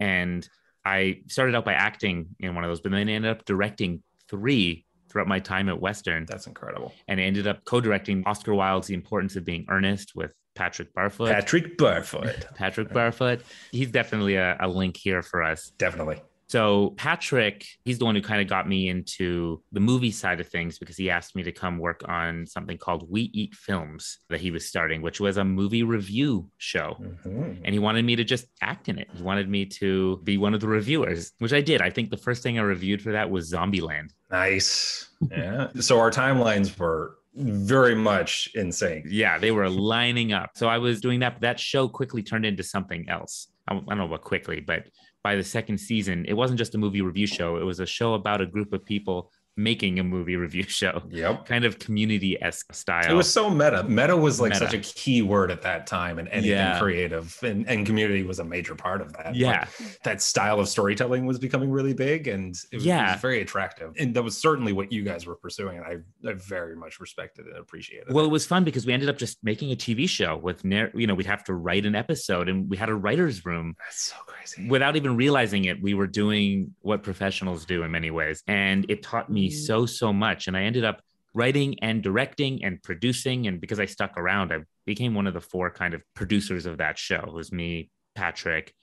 C: And I started out by acting in one of those, but then I ended up directing three throughout my time at Western.
A: That's incredible.
C: And I ended up co-directing Oscar Wilde's The Importance of Being Earnest with Patrick Barfoot.
A: Patrick Barfoot.
C: Patrick Barfoot. He's definitely a, a link here for us.
A: Definitely.
C: So Patrick, he's the one who kind of got me into the movie side of things because he asked me to come work on something called We Eat Films that he was starting, which was a movie review show.
A: Mhm.
C: And he wanted me to just act in it. He wanted me to be one of the reviewers, which I did. I think the first thing I reviewed for that was Zombieland.
A: Nice. Yeah. so our timelines were very much in sync.
C: Yeah, they were lining up. So I was doing that. But that show quickly turned into something else. I I don't know about quickly, but by the second season, it wasn't just a movie review show. It was a show about a group of people making a movie review show,
A: Yep.
C: kind of community esque style.
A: It was so meta. Meta was like
C: Meta.
A: such a key word at that time, and anything
C: Yeah.
A: creative and, and community was a major part of that.
C: yeah.
A: Like, that style of storytelling was becoming really big, and it was, it
C: Yeah.
A: was very attractive. And that was certainly what you guys were pursuing, and I, I very much respected and appreciated.
C: Well,
A: it.
C: it was fun because we ended up just making a TV show with, you know, we'd have to write an episode and we had a writer's room.
A: that's so crazy.
C: Without even realizing it, we were doing what professionals do in many ways. And it taught me
B: Mm.
C: so, so much. And I ended up writing and directing and producing. And because I stuck around, I became one of the four kind of producers of that show. It was me, Patrick,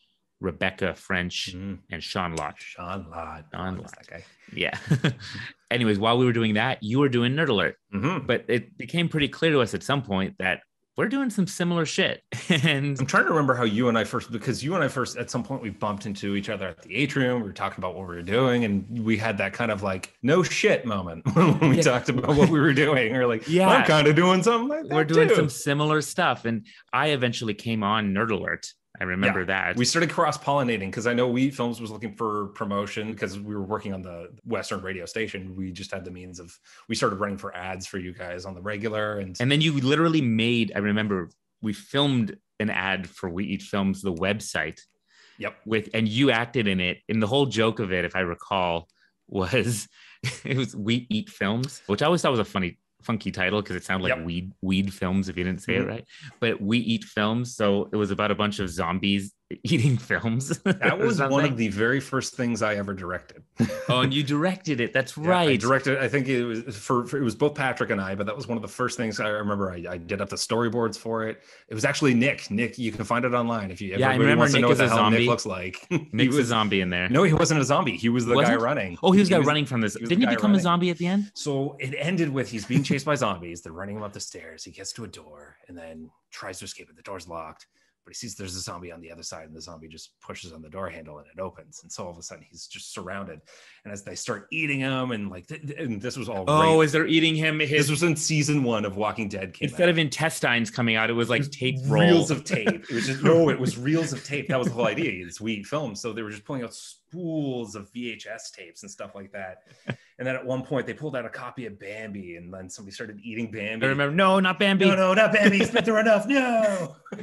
C: Rebecca French,
A: Mhm.
C: and Sean Lott.
A: Sean Lott.
C: Sean Lott.
A: guy?
C: Yeah. Anyways, while we were doing that, you were doing Nerd Alert.
A: Mhm.
C: But it became pretty clear to us at some point that we're doing some similar shit. and
A: I'm trying to remember how you and I first, because you and I first, at some point, we bumped into each other at the atrium. We were talking about what we were doing, and we had that kind of like no shit moment when we
C: Yeah.
A: talked about what we were doing. Or like,
C: Yeah.
A: I'm kind of doing something like that
C: we're doing
A: too.
C: some similar stuff. And I eventually came on Nerd Alert. I remember that.
A: We started cross pollinating because I know We Films was looking for promotion because we were working on the Western radio station. We just had the means of, we started running for ads for you guys on the regular. And,
C: and then you literally made, I remember we filmed an ad for We Eat Films, the website.
A: Yep.
C: With and you acted in it. And the whole joke of it, if I recall, was it was We Eat Films, which I always thought was a funny, funky title because it sounded like
A: Yep.
C: weed weed films if you didn't say
A: Mhm.
C: it right. But We Eat Films. So it was about a bunch of zombies eating films.
A: that was one of the very first things I ever directed.
C: Oh, and you directed it. That's
A: Yeah,
C: right.
A: I directed. I think it was for, for it was both Patrick and I, but that was one of the first things I remember. I, I did up the storyboards for it. It was actually Nick. Nick, you can find it online if you.
C: Yeah, I remember Nick
A: know what the
C: a
A: hell
C: zombie.
A: Nick looks like. he
C: Nick's a zombie in there.
A: no, he wasn't a zombie. He was the guy
C: Wasn't?
A: running.
C: Oh, he was
A: He
C: guy
A: was-
C: running from this.
A: he
C: Didn't he become
A: running.
C: a zombie at the end?
A: So it ended with he's being chased by zombies. They're running him up the stairs. He gets to a door and then tries to escape it. The door's locked, but he sees there's a zombie on the other side, and the zombie just pushes on the door handle and it opens. And so all of a sudden he's just surrounded. And as they start eating him, and like, th- and this was all
C: Oh, is they're eating him?
A: this
C: His
A: was in season one of Walking Dead. Came
C: instead
A: out.
C: of intestines coming out, it was like
A: It was
C: tape
A: reels
C: rolls.
A: of tape. It was just no, it was reels of tape. That was the whole idea. It's we film, so they were just pulling out spools of VHS tapes and stuff like that. And then at one point they pulled out a copy of Bambi, and then somebody started eating Bambi.
C: I remember. No, not Bambi.
A: No, no, not Bambi. Through enough. No.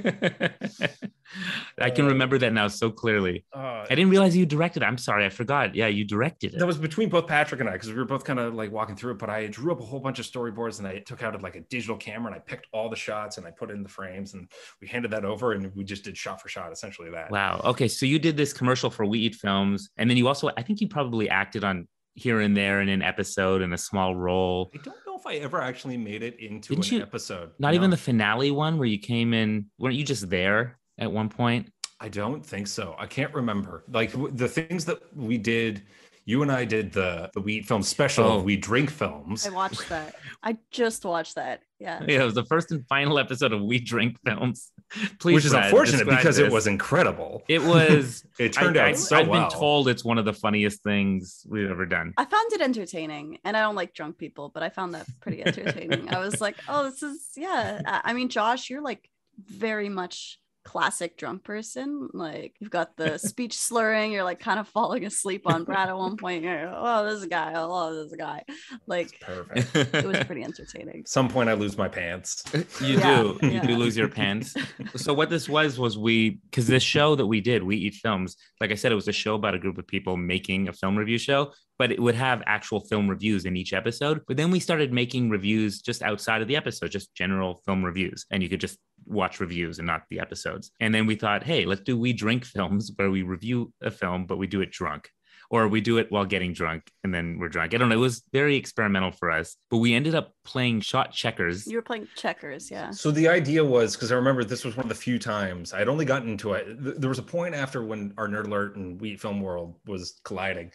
C: I can remember that now so clearly.
A: Uh,
C: I didn't realize you directed. it. I'm sorry, I forgot. Yeah, you directed it.
A: that was between both Patrick and I because we were both kind of like walking through it. But I drew up a whole bunch of storyboards and I took out like a digital camera and I picked all the shots and I put in the frames and we handed that over and we just did shot for shot, essentially that.
C: Wow. Okay, so you did this commercial for We Eat Films, and then you also, I think you probably acted on here and there in an episode in a small role.
A: I don't know if I ever actually made it into
C: Didn't
A: an
C: you-
A: episode.
C: Not
A: No.
C: even the finale one where you came in. Weren't you just there at one point?
A: I don't think so. I can't remember. Like w- the things that we did, you and I did the the We Eat Film special.
C: Oh.
A: We drink films.
B: I watched that. I just watched that. Yeah.
C: Yeah, it was the first and final episode of We Drink Films. Please,
A: which is
C: Brad,
A: unfortunate
C: describe
A: because it was incredible.
C: It was.
A: It turned
C: I,
A: out
C: I,
A: so
C: I've
A: well.
C: been told it's one of the funniest things we've ever done.
B: I found it entertaining, and I don't like drunk people, but I found that pretty entertaining. I was like, "Oh, this is yeah." I I mean, Josh, you're like very much classic drunk person. Like you've got the speech slurring. You're like kind of falling asleep on Brad at one point. You're, oh, this guy. Oh, this guy. Like
A: Perfect.
B: it was pretty entertaining.
A: Some point, I lose my pants.
C: You
B: Yeah,
C: do. You do lose your pants. so what this was was we because this show that we did, we eat films. Like I said, it was a show about a group of people making a film review show, but it would have actual film reviews in each episode. But then we started making reviews just outside of the episode, just general film reviews, and you could just watch reviews and not the episodes. And then we thought, hey, let's do we drink films where we review a film, but we do it drunk. or we do it while getting drunk and then we're drunk. I don't know. It was very experimental for us, but we ended up playing shot checkers.
B: You were playing checkers, yeah.
A: So the idea was because I remember this was one of the few times I'd only gotten into it. There was a point after when our Nerd Alert and We Eat Film World was colliding,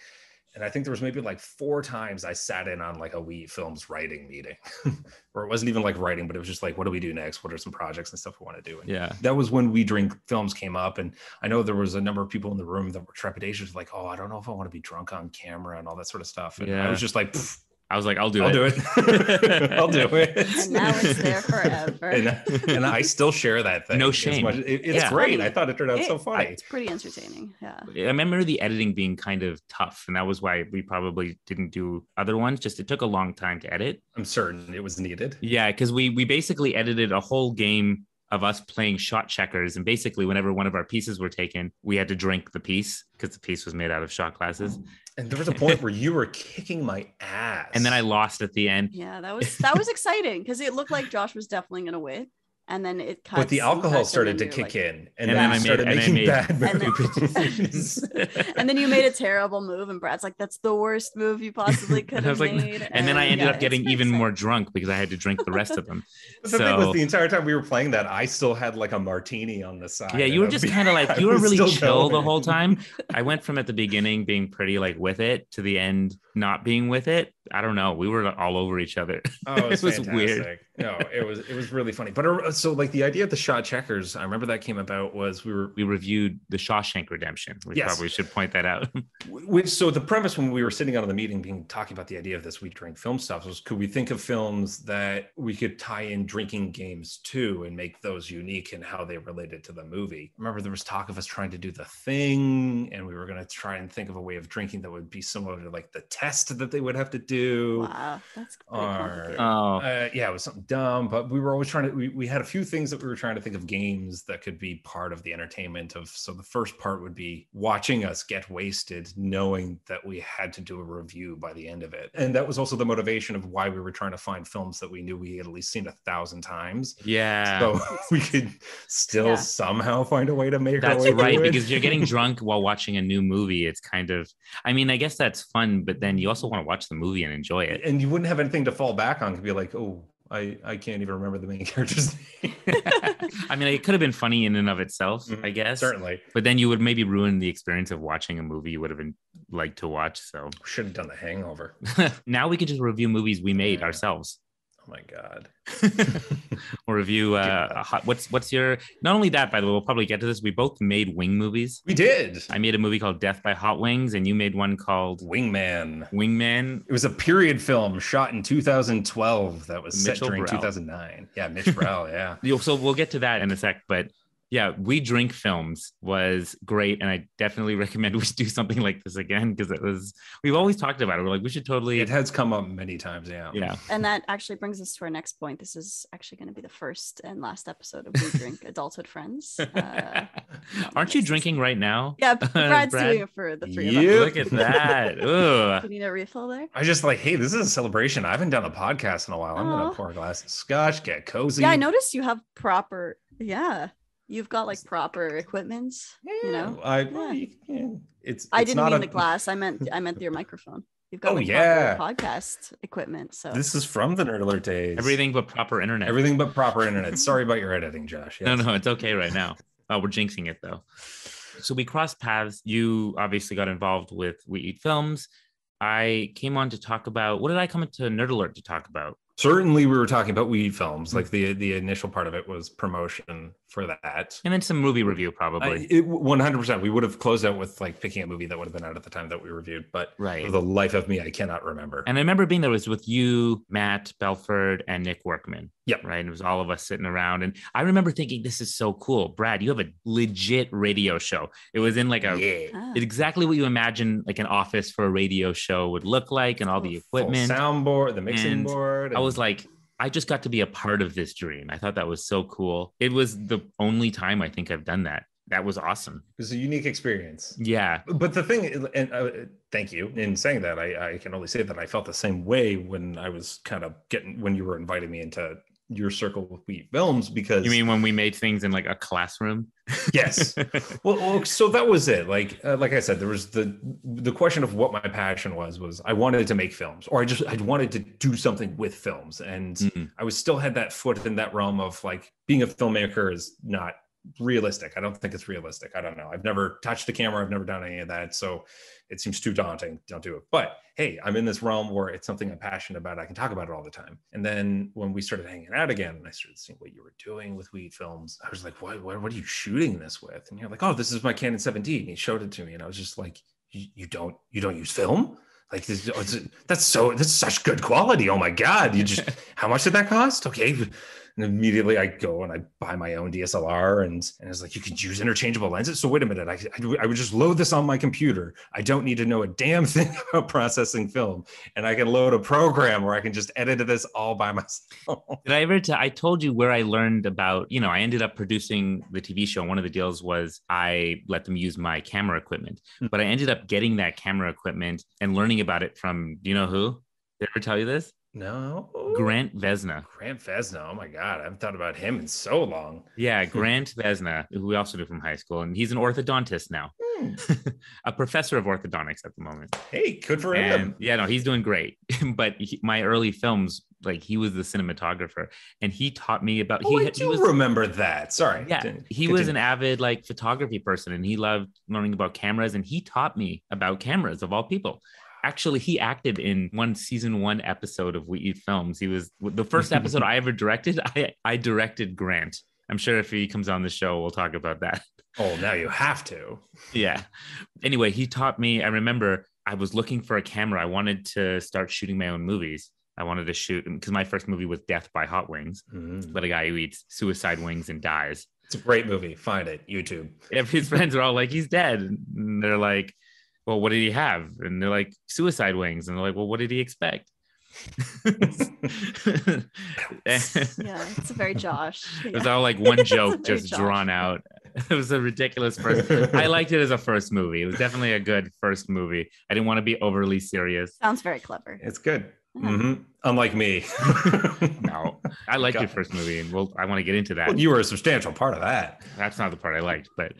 A: and I think there was maybe like four times I sat in on like a We Eat Films writing meeting, or it wasn't even like writing, but it was just like, what do we do next? What are some projects and stuff we want to do? And
C: Yeah.
A: that was when We Drink Films came up, and I know there was a number of people in the room that were trepidatious, like, oh, I don't know if I want to be drunk on camera and all that sort of stuff. And I was just like, "Pff,
C: I was like, I'll do it.
A: I'll
C: it.
A: do it. I'll do it.
B: And now it's there forever.
A: and, uh, and I still share that thing.
C: No shame.
A: much- it- it's
C: Yeah.
A: great.
B: Funny.
A: I thought it turned out so
B: It-
A: funny.
B: It's pretty entertaining. Yeah.
C: I remember the editing being kind of tough, and that was why we probably didn't do other ones. Just it took a long time to edit.
A: I'm certain it was needed.
C: Yeah, because we we basically edited a whole game of us playing shot checkers, and basically whenever one of our pieces were taken, we had to drink the piece because the piece was made out of shot glasses,
A: And there was a point where you were kicking my ass.
C: and then I lost at the end.
B: Yeah, that was that was exciting because it looked like Josh was definitely gonna win. And then it cuts
A: but the alcohol started to kick
B: you're
A: in, and,
C: And
A: then,
B: then
A: I
B: I
C: made-
A: started making bad
B: And then- and then you made a terrible move, and Brad's like, "That's the worst move you possibly could
C: And
B: have
C: like,
B: made."
C: and then I ended
B: yeah,
C: up getting even
B: exciting.
C: more drunk because I had to drink the rest of them.
A: But the thing was,
C: So-
A: the entire time we were playing that, I still had like a martini on the side.
C: Yeah, you were just kind of like you were really
A: still
C: chill the whole time. I went from at the beginning being pretty like with it to the end not being with it. I don't know. We were all over each other.
A: Oh, it was,
C: It was weird.
A: No, it was it was really funny. But uh, so like the idea of the shot checkers, I remember that came about was we were
C: We reviewed The Shawshank Redemption. We
A: Yes.
C: probably should point that out.
A: which so the premise when we were sitting out of the meeting being talking about the idea of this we drink film stuff was could we think of films that we could tie in drinking games to and make those unique and how they related to the movie remember there was talk of us trying to do the thing and we were going to try and think of a way of drinking that would be similar to like the test that they would have to do
B: Wow, that's
A: Or-
C: oh,
A: uh, yeah, it was something dumb, but we were always trying to. We, we had a few things that we were trying to think of games that could be part of the entertainment of. So the first part would be watching us get wasted, knowing that we had to do a review by the end of it, and that was also the motivation of why we were trying to find films that we knew we had at least seen a thousand times,
C: yeah.
A: so we could still
B: Yeah.
A: somehow find a way to make
C: That's
A: our way
C: right, because you're getting drunk while watching a new movie. It's kind of, I mean, I guess that's fun, but then you also want to watch the movie and enjoy it.
A: and you wouldn't have anything to fall back on. to be like, oh, I I can't even remember the main character's name.
C: I mean, it could have been funny in and of itself,
A: Mhm,
C: I guess.
A: Certainly,
C: But then you would maybe ruin the experience of watching a movie you would have been liked to watch. So
A: should have done the Hangover.
C: now we can just review movies we made
A: Yeah.
C: ourselves.
A: Oh my god.
C: we'll review uh
A: Yeah.
C: hot, what's what's your not only that by the way we'll probably get to this we both made wing movies
A: We did.
C: i made a movie called death by hot wings and you made one called
A: Wingman.
C: wingman
A: It was a period film shot in 2012 that was
C: Mitchell
A: set during
C: Brow.
A: 2009. Yeah, Mitch Brow. Yeah.
C: So we'll get to that in a sec but yeah we drink films was great and i definitely recommend we do something like this again because it was we've always talked about it we're like we should totally
A: It has come up many times. Yeah.
C: yeah
B: And that actually brings us to our next point. This is actually going to be the first and last episode of We Drink Adulthood Friends. Uh,
C: aren't you drinking right now
B: yeah, Brad's
C: Brad?
B: doing it for the three of us.
C: look at that Ugh.
B: You need a refill there?
A: I just like, hey, this is a celebration. I haven't done a podcast in a while. I'm
B: Aw.
A: gonna pour a glass of scotch, get cozy.
B: Yeah, I noticed you have proper. Yeah, you've got like proper equipment.
A: Yeah,
B: you know?
A: I
B: Yeah.
A: yeah, it's.
B: I
A: it's
B: didn't
A: not
B: mean
A: a-
B: the glass. I meant I meant your microphone. You've got
A: Oh,
B: like,
A: yeah.
B: proper podcast equipment. So
A: This is from the Nerd Alert days.
C: everything but proper internet
A: everything but proper internet. Sorry about your editing, Josh.
C: No,
A: Yes.
C: no, it's okay right now. Oh, we're jinxing it though. So we crossed paths. You obviously got involved with We Eat Films. I came on to talk about what did I come into Nerd Alert to talk about?
A: Certainly, we were talking about weed
C: Mm.
A: films. Like the the initial part of it was promotion for that.
C: And then some movie review, probably.
A: One hundred percent. We would have closed out with like picking a movie that would have been out at the time that we reviewed, but
C: right.
A: for the life of me, I cannot remember.
C: And I remember being there was with you, Matt Belford, and Nick Workman.
A: Yep.
C: Right. And it was all of us sitting around. And I remember thinking, this is so cool. Brad, you have a legit radio show. It was in like a
A: yeah,
B: Ah,
C: exactly what you imagine like an office for a radio show would look like and all the
B: Full
C: equipment.
A: Full soundboard, the mixing
C: And
A: board.
C: I was like, I just got to be a part of this dream. I thought that was so cool. It was the only time I think I've done that. That was awesome.
A: it was a unique experience.
C: Yeah.
A: But the thing, and uh, thank you in saying that, I, I can only say that I felt the same way when I was kind of getting when you were inviting me into your circle with We Eat Films because
C: You mean when we made things in like a classroom?
A: yes. well, well, so that was it. Like, uh, like I said, there was the the question of what my passion was. Was I wanted to make films, or I just I wanted to do something with films, and
C: Mhm.
A: I was still had that foot in that realm of like being a filmmaker is not realistic. I don't think it's realistic. I don't know. I've never touched a camera. I've never done any of that, so it seems too daunting. Don't do it. But hey, I'm in this realm where it's something I'm passionate about. I can talk about it all the time. And then when we started hanging out again, and I started seeing what you were doing with We Eat Films, I was like, what, what, what are you shooting this with? And you're like, oh, this is my Canon 7D. And he showed it to me, and I was just like, you, you don't, you don't use film? Like this, oh, that's so that's such good quality. Oh my god! You just how much did that cost? Okay, and immediately I go and I buy my own DSLR, and and it's like you can use interchangeable lenses. So wait a minute, I, I I would just load this on my computer. I don't need to know a damn thing about processing film, and I can load a program where I can just edit this all by myself.
C: Did I ever? T- I told you where I learned about. You know, I ended up producing the TV show. One of the deals was I let them use my camera equipment,
A: Hmm.
C: but I ended up getting that camera equipment and learning about it from. Do you know who? Did I ever tell you this?
A: No,
C: Grant Vesna.
A: Grant Vesna. Oh my god, I haven't thought about him in so long.
C: Yeah, Grant Vesna, who we also knew from high school, and he's an orthodontist now,
A: Hmm.
C: a professor of orthodontics at the moment.
A: Hey, good for
C: and
A: him.
C: yeah no he's doing great but he, my early films like he was the cinematographer and he taught me about
A: Oh,
C: he,
A: I
C: he
A: do
C: was
A: remember that. Sorry.
C: yeah
A: Didn't-
C: he was an avid like photography person and he loved learning about cameras and he taught me about cameras of all people actually he acted in one season one episode of we eat films he was the first episode i ever directed i i directed grant i'm sure if he comes on the show we'll talk about that
A: Oh, now you have to.
C: yeah. Anyway, he taught me. I remember I was looking for a camera. I wanted to start shooting my own movies. I wanted to shoot because my first movie was Death by Hot Wings,
A: Mm.
C: but a guy who eats suicide wings and dies.
A: It's a great movie. Find it. YouTube.
C: If his friends are all like, he's dead. And they're like, well, what did he have? And they're like, suicide wings. And they're like, well, what did he expect?
B: Yeah, it's a very Josh.
C: It was all like one joke just
B: Josh.
C: drawn out. It was a ridiculous first. I liked it as a first movie. It was definitely a good first movie. I didn't want to be overly serious.
B: Sounds very clever.
A: It's good. Mhm. Unlike me.
C: No, I liked your first movie, and well, I want to get into that.
A: Well, you were a substantial part of that.
C: That's not the part I liked, but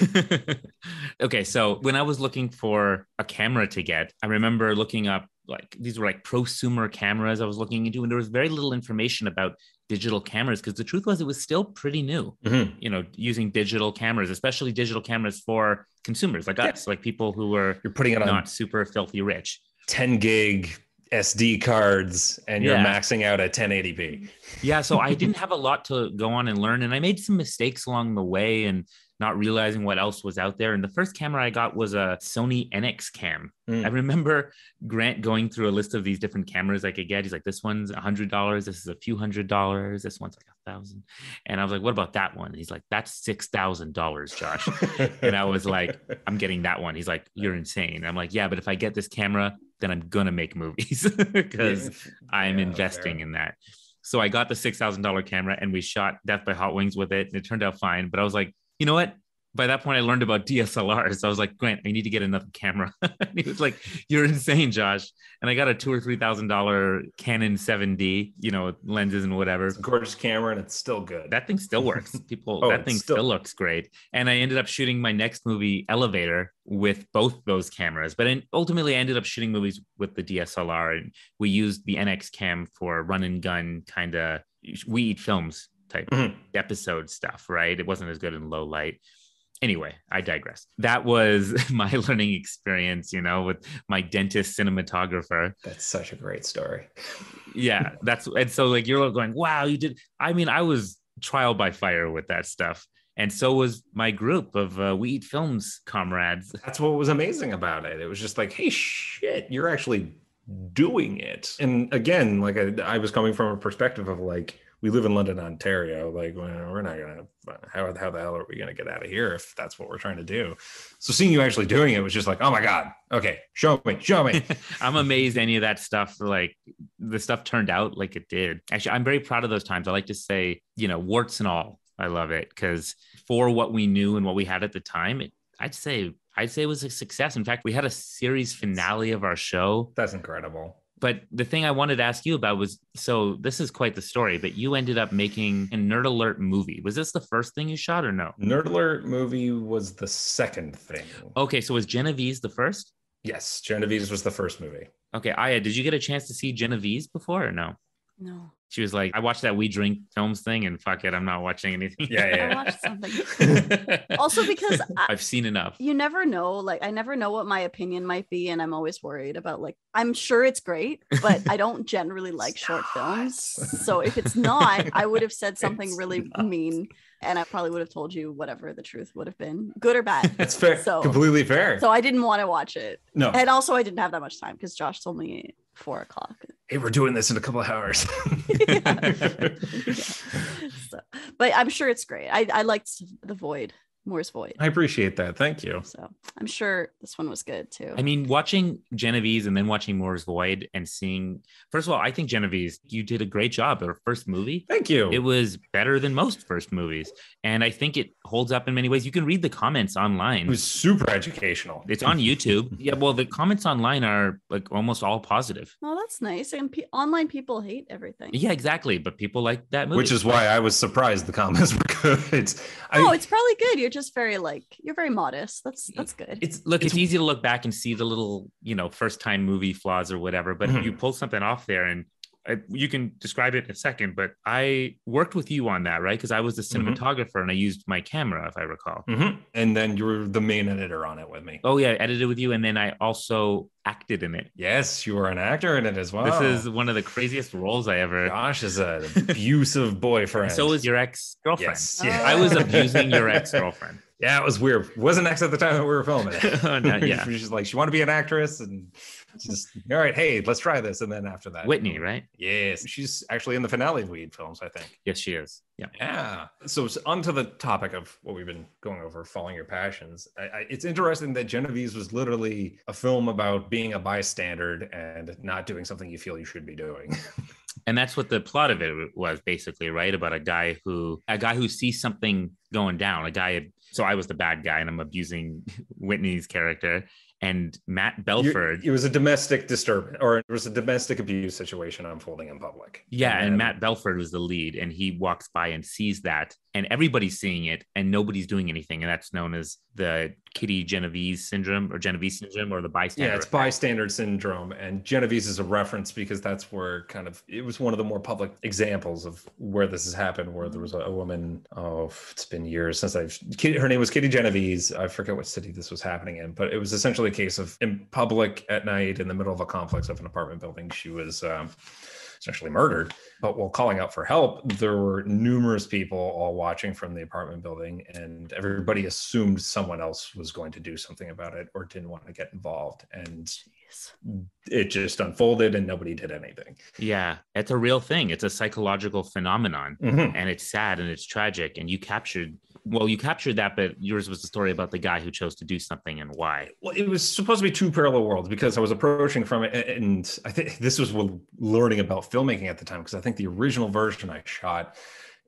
C: okay. So when I was looking for a camera to get, I remember looking up like these were like prosumer cameras I was looking into, and there was very little information about digital cameras because the truth was it was still pretty new.
A: Mhm.
C: You know, using digital cameras, especially digital cameras for consumers like
A: Yeah.
C: us, like people who were
A: You're putting it on
C: super filthy rich.
A: 10 gig SD cards and you're
C: Yeah.
A: maxing out at 1080p.
C: Yeah, so I didn't have a lot to go on and learn, and I made some mistakes along the way and not realizing what else was out there. And the first camera I got was a Sony NXCAM.
A: Mm.
C: I remember Grant going through a list of these different cameras I could get. He's like, "This one's a hundred dollars. This is a few hundred dollars. This one's like a thousand. And I was like, "What about that one?" He's like, "That's six thousand dollars, Josh." And I was like, I'm getting that one. He's like, You're insane. I'm like, Yeah, but if I get this camera, then I'm gonna make movies because I'm
A: Yeah,
C: investing
A: fair.
C: in that. So I got the six thousand dollar camera and we shot Death by Hot Wings with it, and it turned out fine. But I was like, you know what? By that point, I learned about DSLRs. I was like, Grant, I need to get another camera. and he was like, You're insane, Josh. And I got a two or three thousand dollar Canon 7D, you know, lenses and whatever.
A: It's a gorgeous camera and it's still good.
C: That thing still works. People,
A: Oh,
C: that thing
A: still-
C: still... looks great. And I ended up shooting my next movie, Elevator, with both those cameras. But then ultimately, I ended up shooting movies with the DSLR, and we used the NXCAM for run and gun kind of we eat films type
A: Mhm.
C: episode stuff. Right? It wasn't as good in low light. Anyway, I digress. That was my learning experience, you know, with my dentist cinematographer
A: That's such a great story.
C: yeah that's and so like you're going wow you did i mean i was trial by fire with that stuff and so was my group of uh, we eat films comrades
A: That's what was amazing about it. It was just like, hey, shit, you're actually doing it. And again, like I, I was coming from a perspective of like, we live in London, Ontario. Like, well, we're not gonna. How how the hell are we gonna get out of here if that's what we're trying to do? So seeing you actually doing it was just like, oh my god. Okay, show me, show me.
C: i'm amazed any of that stuff like the stuff turned out like it did actually i'm very proud of those times i like to say you know warts and all i love it because for what we knew and what we had at the time it, i'd say i'd say it was a success in fact we had a series finale of our show
A: That's incredible.
C: But the thing I wanted to ask you about was so this is quite the story, but you ended up making a Nerd Alert movie. Was this the first thing you shot or no?
A: Nerd Alert movie was the second thing.
C: Okay, so was Genovese the first?
A: Yes, Genovese was the first movie.
C: Okay, Aya, did you get a chance to see Genovese before or no?
B: No.
C: She was like, I watched that We Drink films thing and fuck it, I'm not watching anything.
A: Yeah,
B: I
A: yeah.
B: watched something. Also, because I,
C: I've seen enough.
B: you never know. Like, I never know what my opinion might be, and I'm always worried about. Like, I'm sure it's great, but I don't generally like short films. So if it's not, I would have said something
A: It's
B: really
A: not.
B: mean, and I probably would have told you whatever the truth would have been, good or bad.
A: That's fair.
B: So-
A: Completely fair.
B: So I didn't want to watch it,
A: no.
B: and also I didn't have that much time because Josh told me four o'clock.
A: Hey, we're doing this in a couple of hours.
B: so, but I'm sure it's great. I I liked the Void, Moore's Void.
A: I appreciate that. Thank you.
B: So I'm sure this one was good too.
C: I mean, watching Genovese and then watching Moore's Void and seeing, first of all, I think Genovese, you did a great job. Our first movie,
A: Thank you.
C: it was better than most first movies. And I think it holds up in many ways. You can read the comments online.
A: It was super educational.
C: It's on YouTube. Yeah, well, the comments online are like almost all positive.
B: Oh, that's nice. And pe- online people hate everything.
C: Yeah, exactly. But people like that movie.
A: Which is why I was surprised the comments were good. I,
B: oh, it's probably good. You're just very like you're very modest. That's that's good.
C: it's look, it's,
A: It's-
C: easy to look back and see the little, you know, first time movie flaws or whatever. But
A: Mhm.
C: you pull something off there and I, you can describe it in a second. But I worked with you on that, right? Because I was the
A: Mhm.
C: cinematographer and I used my camera, if I recall.
A: Mhm. And then you were the main editor on it with me.
C: Oh, yeah, I edited with you. And then I also acted in it.
A: Yes, you were an actor in it as well.
C: This is one of the craziest roles I ever.
A: Josh is an abusive boyfriend.
C: So was your ex girlfriend.
A: yes.
B: Oh.
A: Yeah.
C: I was abusing your ex girlfriend.
A: Yeah, it was weird. Wasn't ex at the time that we were filming it.
C: yeah.
A: She's like, she want to be an actress and just, all right, hey, let's try this. And then after that,
C: Whitney, right?
A: Yes, she's actually in the finale of We Eat Films, I think.
C: Yes, she is. Yeah.
A: Yeah. So onto the topic of what we've been going over, following your passions. I, I, it's interesting that Genovese was literally a film about being a bystander and not doing something you feel you should be doing.
C: and that's what the plot of it was basically right about a guy who a guy who sees something going down a guy so i was the bad guy and i'm abusing whitney's character and matt belford
A: it was a domestic disturbance, or it was a domestic abuse situation unfolding in public.
C: yeah and
A: then-
C: matt belford was the lead and he walks by and sees that and everybody's seeing it and nobody's doing anything and that's known as the kitty genovese syndrome or genovese syndrome or the bystander
A: Yeah, it's bystander syndrome, and Genovese is a reference because that's where kind of it was one of the more public examples of where this has happened. Where there was a, woman, oh, it's been years since I've. Kitty, her name was Kitty Genovese. I forget what city this was happening in, but it was essentially a case of in public at night in the middle of a complex of an apartment building. She was. Um, essentially murdered. But while calling out for help, there were numerous people all watching from the apartment building, and everybody assumed someone else was going to do something about it or didn't want to get involved. And
B: Jeez.
A: it just unfolded and nobody did anything.
C: yeah it's a real thing it's a psychological phenomenon
A: Mhm.
C: and it's sad and it's tragic and you captured well you captured that but yours was the story about the guy who chose to do something and why.
A: Well, it was supposed to be two parallel worlds because I was approaching from it, and I think this was learning about filmmaking at the time because I think the original version I shot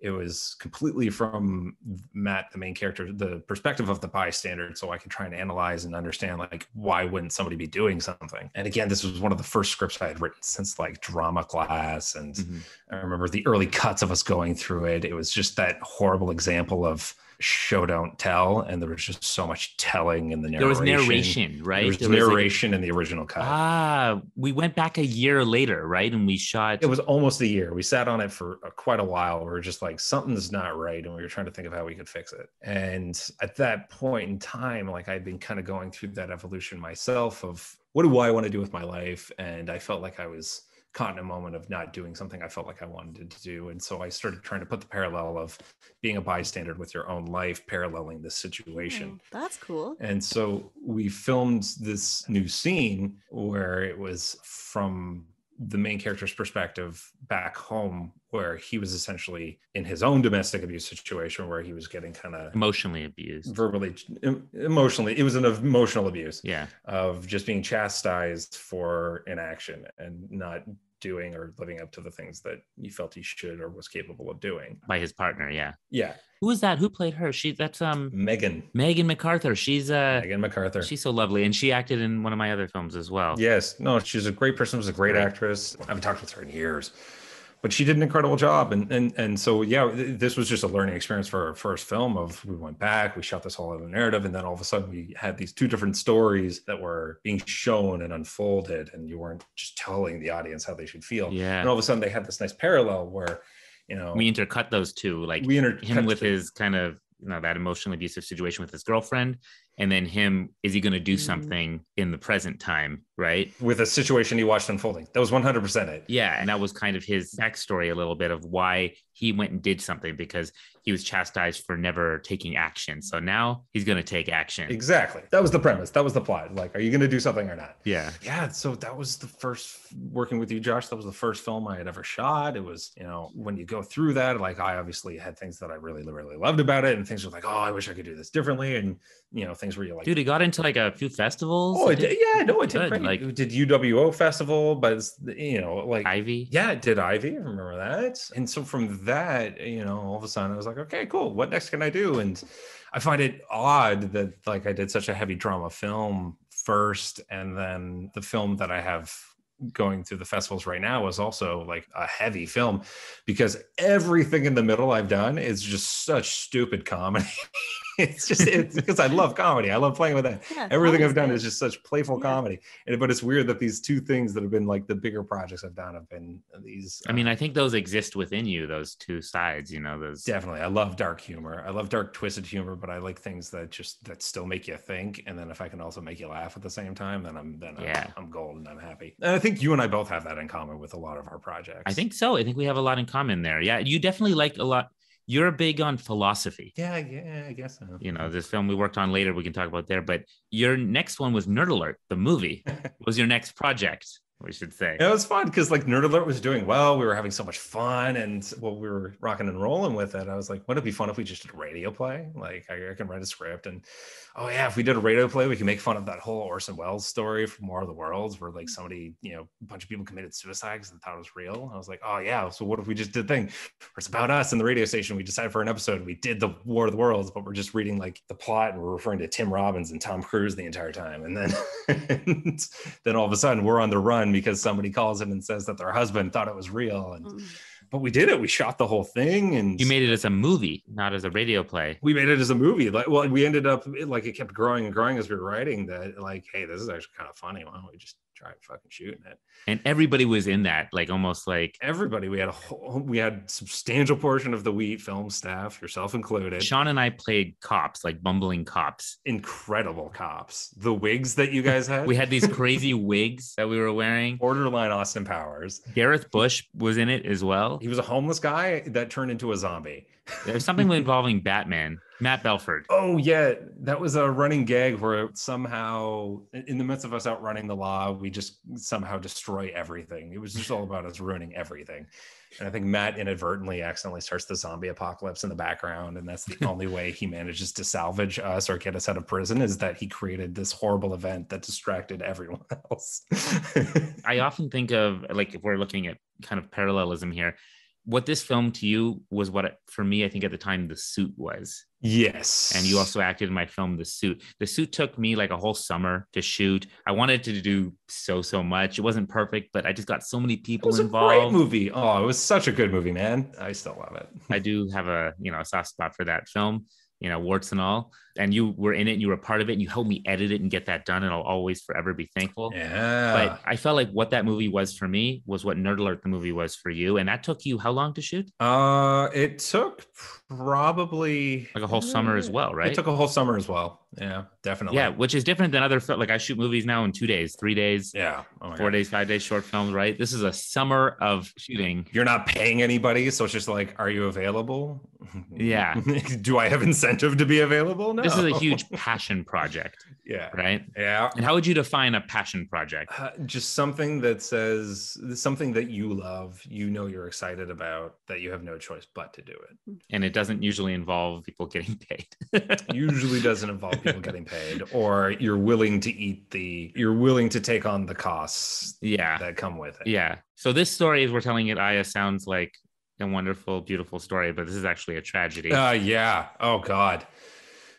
A: it was completely from Matt, the main character, the perspective of the bystander, so I could try and analyze and understand like why wouldn't somebody be doing something. And again, this was one of the first scripts I had written since like drama class, and
C: Mhm.
A: I remember the early cuts of us going through it. It was just that horrible example of show don't tell, and there was just so much telling in the narration.
C: there was narration right
A: There was
C: There was, like-
A: narration in the original cut.
C: ah we went back a year later right and we shot
A: it was almost a year. We sat on it for uh, quite a while. We were just like, something's not right. And we were trying to think of how we could fix it. And at that point in time, like I'd been kind of going through that evolution myself of what do I want to do with my life? And I felt like I was caught in a moment of not doing something I felt like I wanted to do. And so I started trying to put the parallel of being a bystander with your own life, paralleling this situation.
B: Oh, that's cool.
A: And so we filmed this new scene where it was from the main character's perspective back home, where he was essentially in his own domestic abuse situation where he was getting kind of
C: emotionally abused.
A: verbally, emotionally, it was an emotional abuse
C: yeah.
A: of just being chastised for inaction and not doing or living up to the things that you felt he should or was capable of doing.
C: by his partner. Yeah.
A: Yeah,
C: Who is that? Who played her? She that's um
A: Megan,
C: Megan MacArthur. She's uh
A: Megan MacArthur.
C: she's so lovely, and she acted in one of my other films as well.
A: Yes, no, she's a great person. she's a great
C: Great.
A: actress. I haven't talked with her in years, but she did an incredible job. And and and so yeah, this was just a learning experience for our first film. Of we went back, we shot this whole other narrative, and then all of a sudden we had these two different stories that were being shown and unfolded, and you weren't just telling the audience how they should feel.
C: Yeah.
A: And all of a sudden they had this nice parallel where, you know,
C: We intercut those two, like
A: we inter-
C: him with his kind of you know that emotionally abusive situation with his girlfriend, and then him is he going to do
B: Mhm.
C: something in the present time, right?
A: with a situation he watched unfolding. That was one hundred percent it.
C: Yeah, and that was kind of his backstory a little bit of why he went and did something because he was chastised for never taking action. So now he's going to take action.
A: Exactly. That was the premise. That was the plot. Like, are you going to do something or not?
C: Yeah.
A: yeah so that was the first working with you josh that was the first film i had ever shot it was you know when you go through that like i obviously had things that i really really loved about it and things were like oh i wish i could do this differently and you know things where you like
C: Dude, he got into like a few festivals.
A: oh it did, yeah no it did
C: Good,
A: great.
C: like-
A: it did uwo festival but it's, you know like
C: Ivy.
A: yeah, it did Ivy. I remember that. And so from that, you know, all of a sudden I was like, okay, cool. What next can I do? And I find it odd that like I did such a heavy drama film first, and then the film that I have going through the festivals right now is also like a heavy film because everything in the middle I've done is just such stupid comedy. it's just it's because I love comedy. I love playing with that
B: Yeah,
A: everything I've done
B: good.
A: is just such playful
B: Yeah.
A: comedy. And but it's weird that these two things that have been like the bigger projects I've done have been these.
C: I mean,
A: uh,
C: I think those exist within you, those two sides, you know, those.
A: definitely. I love dark humor. I love dark twisted humor, but I like things that just that still make you think. And then if I can also make you laugh at the same time, then I'm then
C: Yeah.
A: I'm, I'm golden. I'm happy. And I think you and I both have that in common with a lot of our projects.
C: I think so. I think we have a lot in common there. Yeah. You definitely like a lot. You're big on philosophy.
A: Yeah, yeah, I guess so.
C: You know, this film we worked on later, we can talk about there. But your next one was Nerd Alert, the movie, was your next project, we should say.
A: It was fun because like Nerd Alert was doing well. We were having so much fun, and well, we were rocking and rolling with it. I was like, wouldn't it be fun if we just did a radio play? Like I, I can write a script, and oh yeah, if we did a radio play, we can make fun of that whole Orson Welles story from War of the Worlds, where like somebody, you know, a bunch of people committed suicide because they thought it was real. I was like, oh yeah, so what if we just did thing it's about us and the radio station? We decided for an episode, we did the War of the Worlds, but we're just reading like the plot and we're referring to Tim Robbins and Tom Cruise the entire time, and then and then all of a sudden we're on the run because somebody calls in and says that their husband thought it was real and
B: Mm.
A: but we did it we shot the whole thing and
C: You made it as a movie, not as a radio play.
A: we made it as a movie like well we ended up it- like it kept growing and growing as we were writing that like hey this is actually kind of funny why don't we just try fucking shooting it.
C: And everybody was in that, like almost like
A: everybody we had a whole we had substantial portion of the We Eat Film staff yourself included.
C: Sean and I played cops, like bumbling cops.
A: incredible cops. The wigs that you guys had?
C: We had these crazy wigs that we were wearing.
A: borderline austin powers.
C: Gareth Bush was in it as well.
A: he was a homeless guy that turned into a zombie.
C: There's something involving Batman, Matt Belford.
A: Oh yeah, that was a running gag where somehow, in the midst of us outrunning the law, we just somehow destroy everything. It was just all about us ruining everything. And I think Matt inadvertently accidentally starts the zombie apocalypse in the background, and that's the only way he manages to salvage us or get us out of prison is that he created this horrible event that distracted everyone else.
C: I often think of like if we're looking at kind of parallelism here, what this film to you was what it, for me, I think at the time the suit was.
A: Yes,
C: And you also acted in my film, The Suit. The Suit took me like a whole summer to shoot. I wanted to do so, so much. It wasn't perfect, but I just got so many
A: it
C: people
A: was a
C: involved.
A: great movie. Oh, it was such a good movie, man. I still love it.
C: I do have a you know a soft spot for that film, you know, warts and all. And you were in it, and you were a part of it, and you helped me edit it and get that done. And I'll always forever be thankful.
A: Yeah,
C: But I felt like what that movie was for me was what Nerd Alert the movie was for you, and that took you how long to shoot?
A: Uh, it took probably
C: Like a whole summer as well, right?
A: It took a whole summer as well. Yeah, definitely.
C: yeah, which is different than other like I shoot movies now in two days, three days,
A: yeah. Oh
C: four
A: God.
C: days, five days, short films, right? This is a summer of shooting.
A: You're not paying anybody, so it's just like, are you available?
C: Yeah.
A: Do I have incentive to be available? No.
C: This is a huge passion project,
A: yeah.
C: right?
A: Yeah.
C: And how would you define a passion project?
A: Uh, just something that says something that you love, you know, you're excited about, that you have no choice but to do it.
C: And it doesn't usually involve people getting paid.
A: Usually doesn't involve people getting paid, or you're willing to eat the, you're willing to take on the costs
C: yeah.
A: that come with it.
C: Yeah. So this story, as we're telling it, Aya, sounds like a wonderful, beautiful story, but this is actually a tragedy.
A: Uh, yeah. Oh God.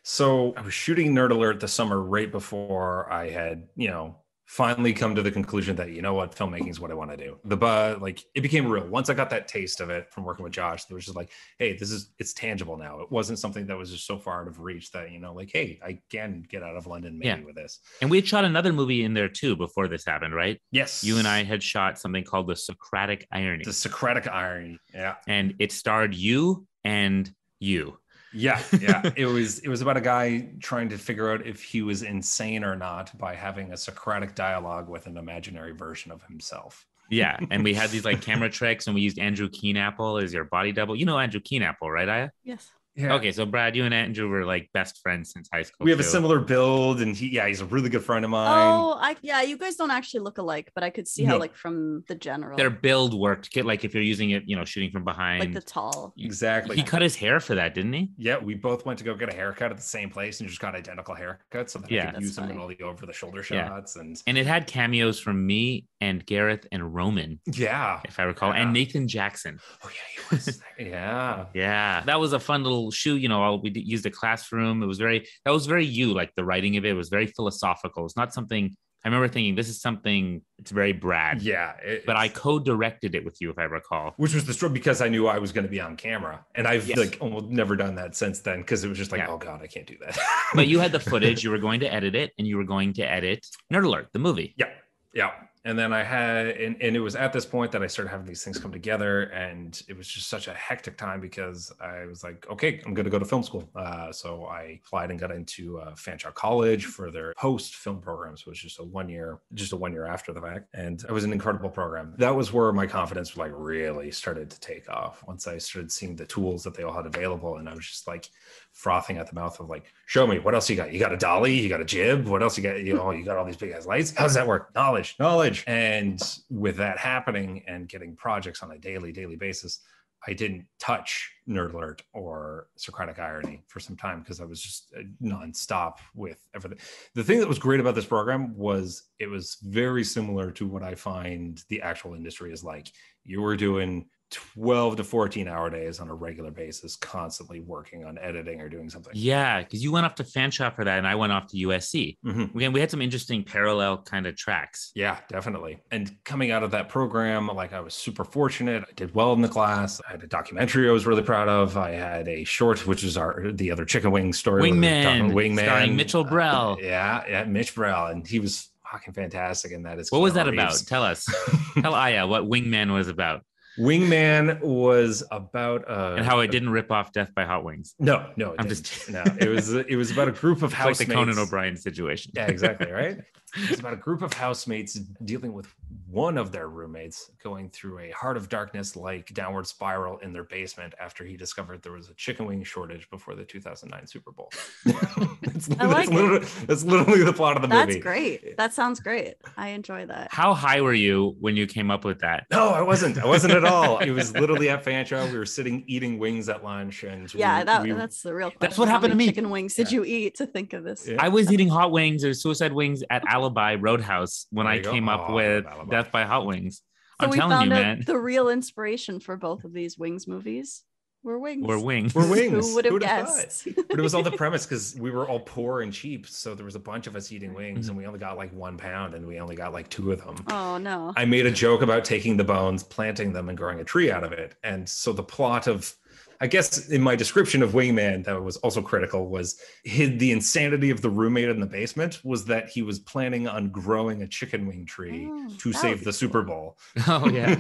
A: So I was shooting Nerd Alert the summer right before I had, you know, finally come to the conclusion that you know what filmmaking is what I want to do. The but like it became real once I got that taste of it from working with Josh. it was just like, hey, this is it's tangible now. It wasn't something that was just so far out of reach that you know, like, hey, I can get out of London maybe
C: Yeah.
A: with this.
C: and we had shot another movie in there too before this happened, right?
A: Yes,
C: You and I had shot something called The Socratic Irony,
A: the Socratic irony. Yeah,
C: and it starred you and you.
A: Yeah, yeah. it was it was about a guy trying to figure out if he was insane or not by having a Socratic dialogue with an imaginary version of himself.
C: Yeah. And we had these like camera tricks and we used Andrew Kienapple as your body double. You know Andrew Kienapple, right, Aya?
B: Yes.
A: Yeah.
C: Okay, so Brad, you and Andrew were like best friends since high school.
A: We have a similar build, and he, yeah, he's a really good friend of mine.
B: Oh, I yeah, you guys don't actually look alike, but I could see how
A: No.
B: like from the general,
C: Their build worked. Get like if you're using it, you know, shooting from behind.
B: like the tall.
A: exactly.
C: he cut his hair for that, didn't he?
A: yeah, we both went to go get a haircut at the same place and just got identical haircuts, so that
C: Yeah.
A: I could
B: That's
A: use them in all the over-the-shoulder
C: Yeah.
A: shots. And
C: And it had cameos from me and Gareth and Roman,
A: yeah,
C: if I recall,
A: Yeah.
C: and Nathan Jackson.
A: oh yeah, he was. yeah,
C: Yeah, that was a fun little shoot. You know, all we did, used a classroom. It was very that was very you. Like the writing of it was very philosophical. It's not something I remember thinking. This is something. It's very Brad.
A: yeah. it-
C: But I co-directed it with you, if I recall.
A: which was the story because I knew I was going to be on camera, and I've
C: Yes.
A: like almost never done that since then because it was just like,
C: Yeah.
A: oh god, I can't do that.
C: But you had the footage. You were going to edit it, and you were going to edit Nerd Alert, the movie.
A: Yeah. Yeah. And then I had, and, and it was at this point that I started having these things come together. And it was just such a hectic time because I was like, okay, I'm going to go to film school. Uh, so I applied and got into uh, Fanshawe College for their post film programs, which was just a one year, just a one year after the fact. And it was an incredible program. That was where my confidence like really started to take off once I started seeing the tools that they all had available. And I was just like, frothing at the mouth of like, show me what else you got. You got a dolly, you got a jib. What else you got? You know, you got all these big ass lights. How does that work? Knowledge, knowledge. And with that happening and getting projects on a daily, daily basis, I didn't touch Nerd Alert or Socratic Irony for some time because I was just uh, nonstop with everything. The thing that was great about this program was it was very similar to what I find the actual industry is like. You were doing 12 to 14 hour days on a regular basis, constantly working on editing or doing something.
C: Yeah, because you went off to Fanshawe for that, and I went off to USC.
A: Mhm.
C: We, we had some interesting parallel kind of tracks.
A: Yeah, definitely. And coming out of that program, like I was super fortunate. I did well in the class. I had a documentary I was really proud of. I had a short, which is our the other chicken wing story. where we were talking
C: Wingman,
A: Wingman,
C: starring Mitchell Brell.
A: Uh, yeah, yeah, Mitch Brell, and he was fucking fantastic in that. As
C: What was
A: Keanu
C: that about? Tell us. Tell Aya what Wingman was about
A: Wingman was about uh,
C: and how it didn't rip off Death by Hot Wings.
A: No, no,
C: I'm
A: didn't.
C: just-
A: no. It was it was about a group of
C: It's like the Conan O'Brien situation.
A: Yeah, exactly. Right. It's about a group of housemates dealing with one of their roommates going through a heart of darkness like downward spiral in their basement after he discovered there was a chicken wing shortage before the 2009 Super Bowl. that's,
B: I like
A: that's, literally, that's literally the plot of the
B: That's
A: movie.
B: That's great. That sounds great. I enjoy that.
C: How high were you when you came up with that?
A: No, I wasn't. I wasn't at all. It was literally at Fanshawe. We were sitting eating wings at lunch, and
B: Yeah,
A: we,
B: that,
A: we-
B: that's the real question.
C: That's what
B: How
C: happened to me.
B: Chicken wings did you eat to think of this?
A: Yeah.
C: I was eating hot wings or suicide wings at Alibi Roadhouse when
A: There
C: I
A: you go.
C: came up
A: Oh,
C: with
A: love Alibi.
C: Death by Hot Wings.
B: So
C: I'm
B: we
C: telling
B: found
C: you,
B: out
C: man,
B: the real inspiration for both of these wings movies were wings.
C: we're wings.
A: We're wings.
B: Who would have
A: Who'd have thought?
B: guessed?
A: but it was all the premise because we were all poor and cheap. So there was a bunch of us eating wings
C: Mhm.
A: and we only got like one pound and we only got like two of them.
B: oh no.
A: I made a joke about taking the bones, planting them, and growing a tree out of it. And so the plot of, I guess, in my description of Wingman, that was also critical, was hid the insanity of the roommate in the basement was that he was planning on growing a chicken wing tree
B: Oh,
A: to save
B: would be
A: the Super. Bowl.
C: oh yeah.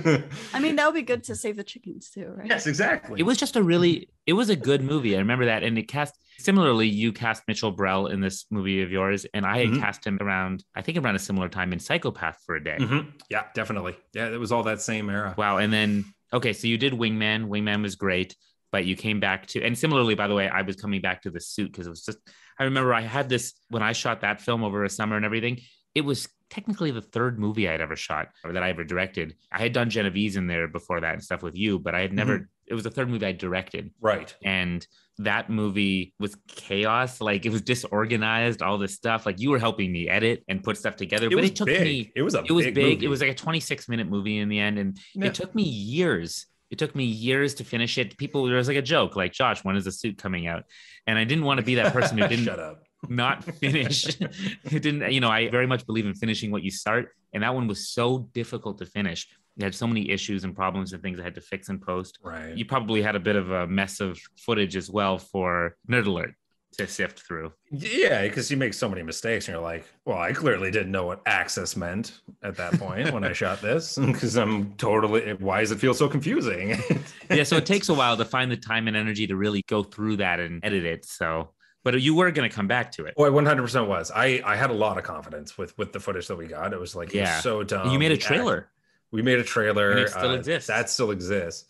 B: I mean, that would be good to save the chickens too, right?
A: yes, exactly.
C: It was just a really, it was a good movie. I remember that. And it cast, similarly, you cast Mitchell Brell in this movie of yours. And I had
A: Mhm.
C: cast him around, I think around a similar time in Psychopath for a day.
A: Mhm. Yeah, definitely. Yeah, it was all that same era.
C: Wow. And then, okay, so you did Wingman. Wingman was great. But you came back to and similarly by the way i was coming back to the suit because it was just i remember i had this when i shot that film over a summer and everything it was technically the third movie i'd ever shot or that i ever directed i had done genovese in there before that and stuff with you but i had never
A: Mm-hmm.
C: it was the third movie i directed
A: Right.
C: and that movie was chaos like it was disorganized all this stuff like you were helping me edit and put stuff together
A: It
C: but
A: was
C: it took
A: big.
C: me
A: it was a
C: it was
A: big.
C: big,
A: movie.
C: it was like a 26 minute movie in the end and
A: Yeah.
C: it took me years it took me years to finish it. People there was like a joke like josh when is the suit coming out? And i didn't want to be that person who didn't
A: Shut up.
C: not finish. It didn't you know i very much believe in finishing what you start and that one was so difficult to finish. It had so many issues and problems and things i had to fix and post.
A: Right.
C: you probably had a bit of a mess of footage as well for nerd alert to sift through
A: Yeah, because you make so many mistakes, and you're like, "Well, I clearly didn't know what access meant at that point when I shot this, because I'm totally. Why does it feel so confusing?"
C: yeah so it takes a while to find the time and energy to really go through that and edit it so but you were going to come back to it
A: Oh, I 100% was. I I had a lot of confidence with with the footage that we got. It was like, it was
C: Yeah.
A: so dumb.
C: you made a trailer
A: we made a trailer. uh,
C: And it still exists.
A: That still exists.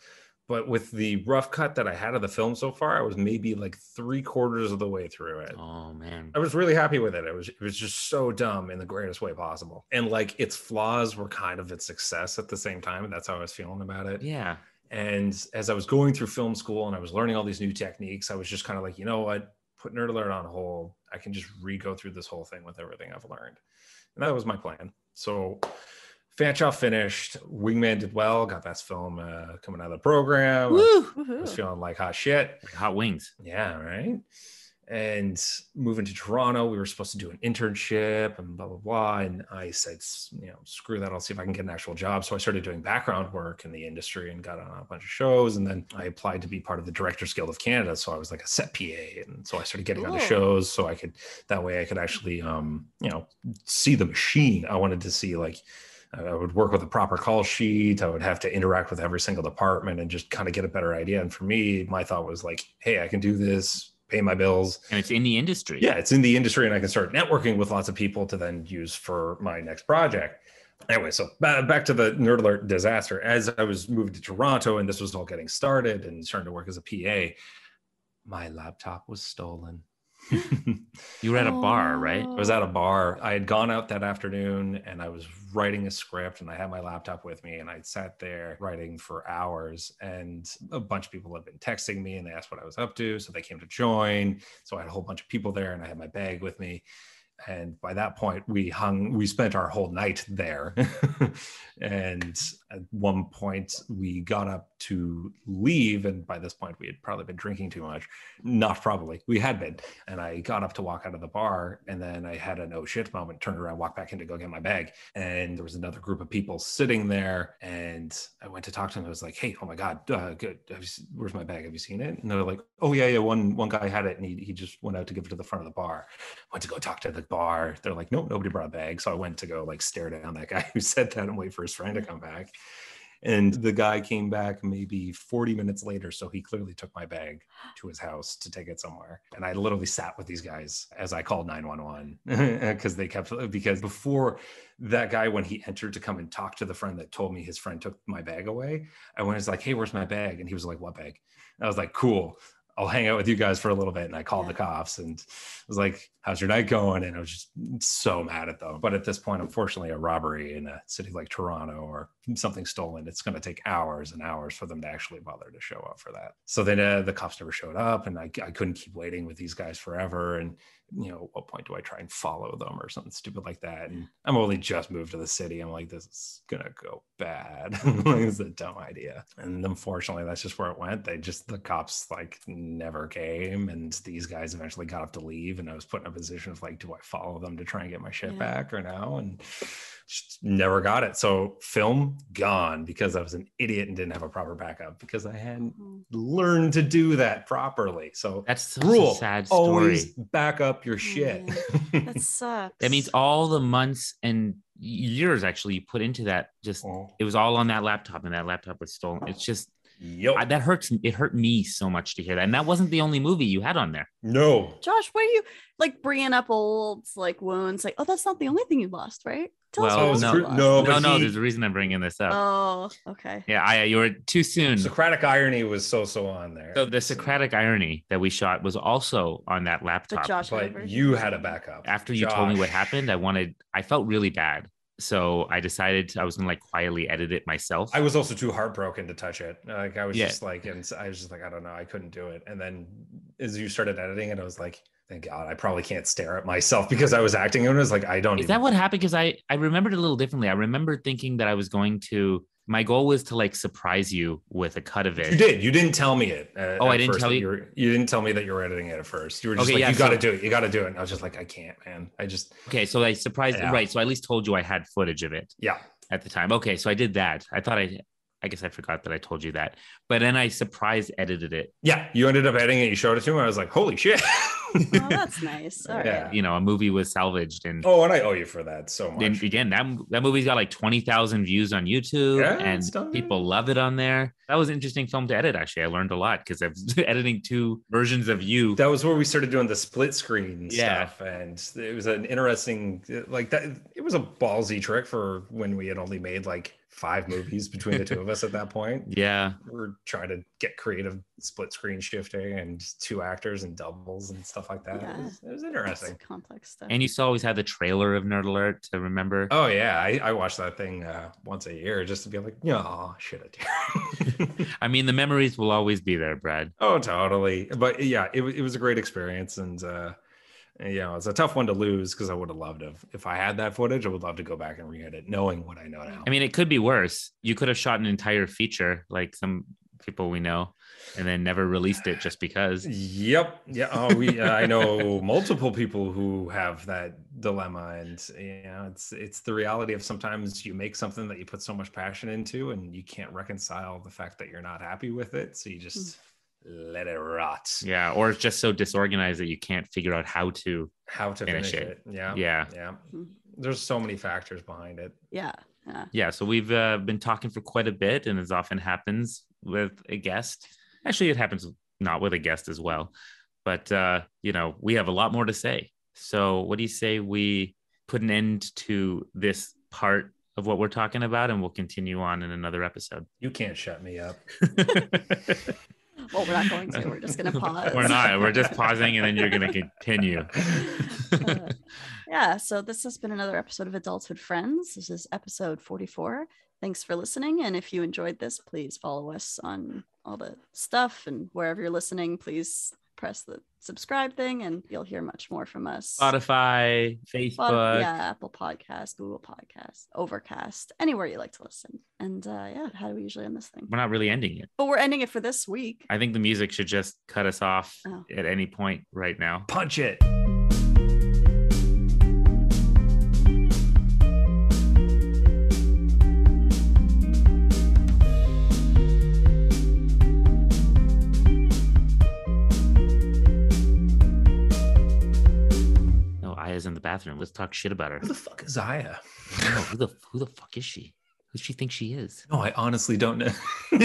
A: But with the rough cut that I had of the film so far, I was maybe like three quarters of the way through it.
C: oh man
A: I was really happy with it. It was it was just so dumb in the greatest way possible. And like its flaws were kind of its success at the same time. And that's how I was feeling about it.
C: yeah
A: And as I was going through film school and I was learning all these new techniques, I was just kind of like, you know what? Put Nerd Alert on hold. I can just re-go through this whole thing with everything I've learned. And that was my plan. So Fanshawe finished. Wingman did well. Got best film uh, coming out of the program. I
C: Woo!
A: was feeling like hot shit.
C: hot wings
A: Yeah, right. And moving to Toronto, we were supposed to do an internship and blah blah blah. And I said, you know, screw that. I'll see if I can get an actual job. So I started doing background work in the industry and got on a bunch of shows. And then I applied to be part of the Directors Guild of Canada. So I was like a set PA, and so I started getting on the shows. So I could that way I could actually, um, you know, see the machine. I wanted to see like. I would work with a proper call sheet. I would have to interact with every single department and just kind of get a better idea. And for me, my thought was like, hey, I can do this, pay my bills.
C: and it's in the industry
A: Yeah, it's in the industry and I can start networking with lots of people to then use for my next project. Anyway, so back to the Nerd Alert disaster. As I was moving to Toronto and this was all getting started and starting to work as a PA, my laptop was stolen.
C: You were at a bar right
A: I was at a oh. bar. I had gone out that afternoon and I was writing a script and I had my laptop with me and I'd sat there writing for hours and a bunch of people had been texting me and they asked what I was up to. So they came to join. So I had a whole bunch of people there and I had my bag with me. And by that point, we hung, we spent our whole night there. and at one point, we got up to leave. And by this point, we had probably been drinking too much. Not probably, we had been. And I got up to walk out of the bar. And then I had an oh shit moment, turned around, walked back in to go get my bag. And there was another group of people sitting there. And I went to talk to them. I was like, hey, oh my God, uh, good. Where's my bag? Have you seen it? And they're like, oh, yeah, yeah. One, one guy had it and he, he just went out to give it to the front of the bar. Went to go talk to the bar. They're like, nope nobody brought a bag. So I went to go like stare down that guy who said that and wait for his friend to come back. And the guy came back maybe 40 minutes later. So he clearly took my bag to his house to take it somewhere. And I literally sat with these guys as I called 911 because they kept, because before that guy, when he entered to come and talk to the friend that told me his friend took my bag away, I went, it's like, hey, where's my bag? And he was like, what bag? I was like, cool. I'll hang out with you guys for a little bit. And I called the cops and was like, how's your night going? And I was just so mad at them. But at this point, unfortunately, a robbery in a city like Toronto or something stolen, it's going to take hours and hours for them to actually bother to show up for that. So then uh, the cops never showed up and I, I couldn't keep waiting with these guys forever. And, you know, at what point do I try and follow them or something stupid like that? And I'm only just moved to the city. I'm like, this is going to go bad. like, this a dumb idea. And unfortunately, that's just where it went. They just, the cops like never came. And these guys eventually got up to leave. And I was put in a position of like, do I follow them to try and get my shit
B: Yeah.
A: back or no? And just never got it. So film gone because I was an idiot and didn't have a proper backup because I hadn't
B: Mhm.
A: learned to do that properly. So
C: That's such
A: rule
C: a sad story.
A: always back up your shit.
B: That sucks.
C: That means all the months and years actually you put into that just
A: Oh.
C: it was all on that laptop and that laptop was stolen. It's just
A: Yep.
C: I, that hurts. It hurt me so much to hear that, and that wasn't the only movie you had on there.
A: no.
B: Josh, what are you like bringing up old like wounds? Like, oh, that's not the only thing you lost, right? Tell
C: Well,
B: what else
C: no.
B: lost.
A: No,
C: no, no.
A: he-
C: There's a reason I'm bringing this up.
B: Oh, okay.
C: yeah, I you were too soon.
A: Socratic irony was so so on there.
C: So the Socratic irony that we shot was also on that
B: But
C: laptop.
B: Josh,
A: but you had a backup.
C: After you told me what happened, I wanted. I felt really bad, so I decided I was gonna like quietly edit it myself.
A: I was also too heartbroken to touch it. Like I was
C: Yeah.
A: just like, and I was just like, I don't know, I couldn't do it. And then as you started editing it, I was like, thank God, I probably can't stare at myself because I was acting. And it was like, I don't.
C: Is
A: even-
C: that what happened? Because I I remembered it a little differently. I remember thinking that I was going to. My goal was to like surprise you with a cut of it.
A: You did. You didn't tell me it. uh,
C: Oh, I didn't tell
A: that
C: you?
A: were, you didn't tell me that you were editing it at first. You were just
C: Okay,
A: like,
C: yeah,
A: you got to do it. You got to do it. And I was just like, I can't, man. I just,
C: Okay, so I surprised.
A: Yeah.
C: Right. So I at least told you I had footage of it
A: yeah.
C: at the time. Okay, so I did that. I thought I. I guess I forgot that I told you that, but then I surprise edited it.
A: Yeah. You ended up editing it. You showed it to me. I was like, holy shit.
B: Oh, that's nice. All right.
A: Yeah.
C: You know, a movie was salvaged, and
A: oh, and I owe you for that so much.
C: And again, that that movie's got like twenty thousand views on YouTube,
A: Yeah,
C: and people love it on there. That was an interesting film to edit. Actually, I learned a lot because I was editing two versions of you.
A: that was where we started doing the split screen
C: Yeah.
A: stuff and it was an interesting like that it was a ballsy trick for when we had only made like five movies between the two of us at that point
C: Yeah,
A: we're trying to get creative split screen shifting and two actors and doubles and stuff like that it,
B: Yeah.
A: was, it was
B: That's
A: interesting
B: complex stuff.
C: and you still always had the trailer of Nerd Alert to remember.
A: oh yeah i, I watched that thing uh, once a year just to be like yeah shit I did.
C: I mean, the memories will always be there, Brad.
A: Oh, totally. But yeah, it, it was a great experience. And, uh, you know, it's a tough one to lose because I would have loved to. If I had that footage, I would love to go back and re-edit, knowing what I know now.
C: I mean, it could be worse. You could have shot an entire feature, like some people we know, and then never released it just because.
A: Yep. Yeah. Oh, we. Uh, I know multiple people who have that dilemma, and you know, it's it's the reality of sometimes you make something that you put so much passion into, and you can't reconcile the fact that you're not happy with it, so you just let it rot.
C: Yeah, or it's just so disorganized that you can't figure out how to.
A: How to
C: Finish
A: finish,
C: it.
A: it. Yeah.
C: Yeah.
A: Yeah. There's so many factors behind it.
B: yeah. Yeah.
C: Yeah, so we've uh, been talking for quite a bit, and as often happens with a guest, actually, it happens not with a guest as well. But uh, you know, we have a lot more to say. So, what do you say we put an end to this part of what we're talking about, and we'll continue on in another episode?
A: You can't shut me up.
B: Well, we're not going to. We're just going to pause.
C: We're not. We're just pausing, and then you're going to continue.
B: Uh, yeah. So this has been another episode of Adulthood Friends. This is episode 44. Thanks for listening. And if you enjoyed this, please follow us on all the stuff and wherever you're listening, please press the subscribe thing and you'll hear much more from us.
C: Spotify, Facebook.
B: Spot- yeah, Apple Podcast, Google Podcast, Overcast, anywhere you like to listen. And uh, yeah, how do we usually end this thing?
C: We're not really ending it.
B: But we're ending it for this week.
C: I think the music should just cut us off
B: Oh.
C: at any point right now.
A: Punch it.
C: Bathroom. Let's talk shit about her.
A: Who the fuck is Aya?
C: I who the who the fuck is she? Who she think she is?
A: No, I honestly don't know.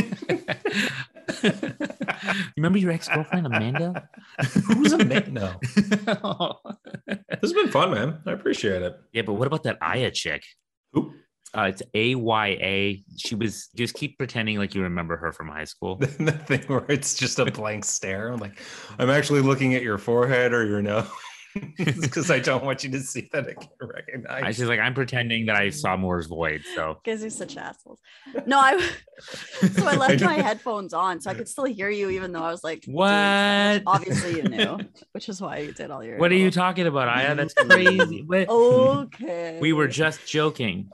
C: Remember your ex girlfriend Amanda?
A: Who's a man? No. This has been fun, man. I appreciate it.
C: yeah, but what about that Aya chick?
A: Who?
C: Uh, it's A Y A. She was just keep pretending like you remember her from high school.
A: the thing where it's just a blank stare. I'm like, I'm actually looking at your forehead or your nose because I don't want you to see that I can't
C: I,
A: recognize.
C: she's like, I'm pretending that I saw Moore's Void. So
B: Because you're such assholes. No, I so I left my headphones on so I could still hear you even though I was like doing stuff, which
C: What?
B: Obviously you knew, which is why you did all your
C: what are you talking about, Aya? That's crazy.
B: Okay.
C: We were just joking.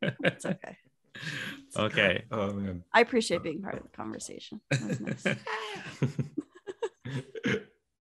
B: It's okay.
C: Okay.
A: Oh man.
B: I appreciate being part of the conversation. That was nice.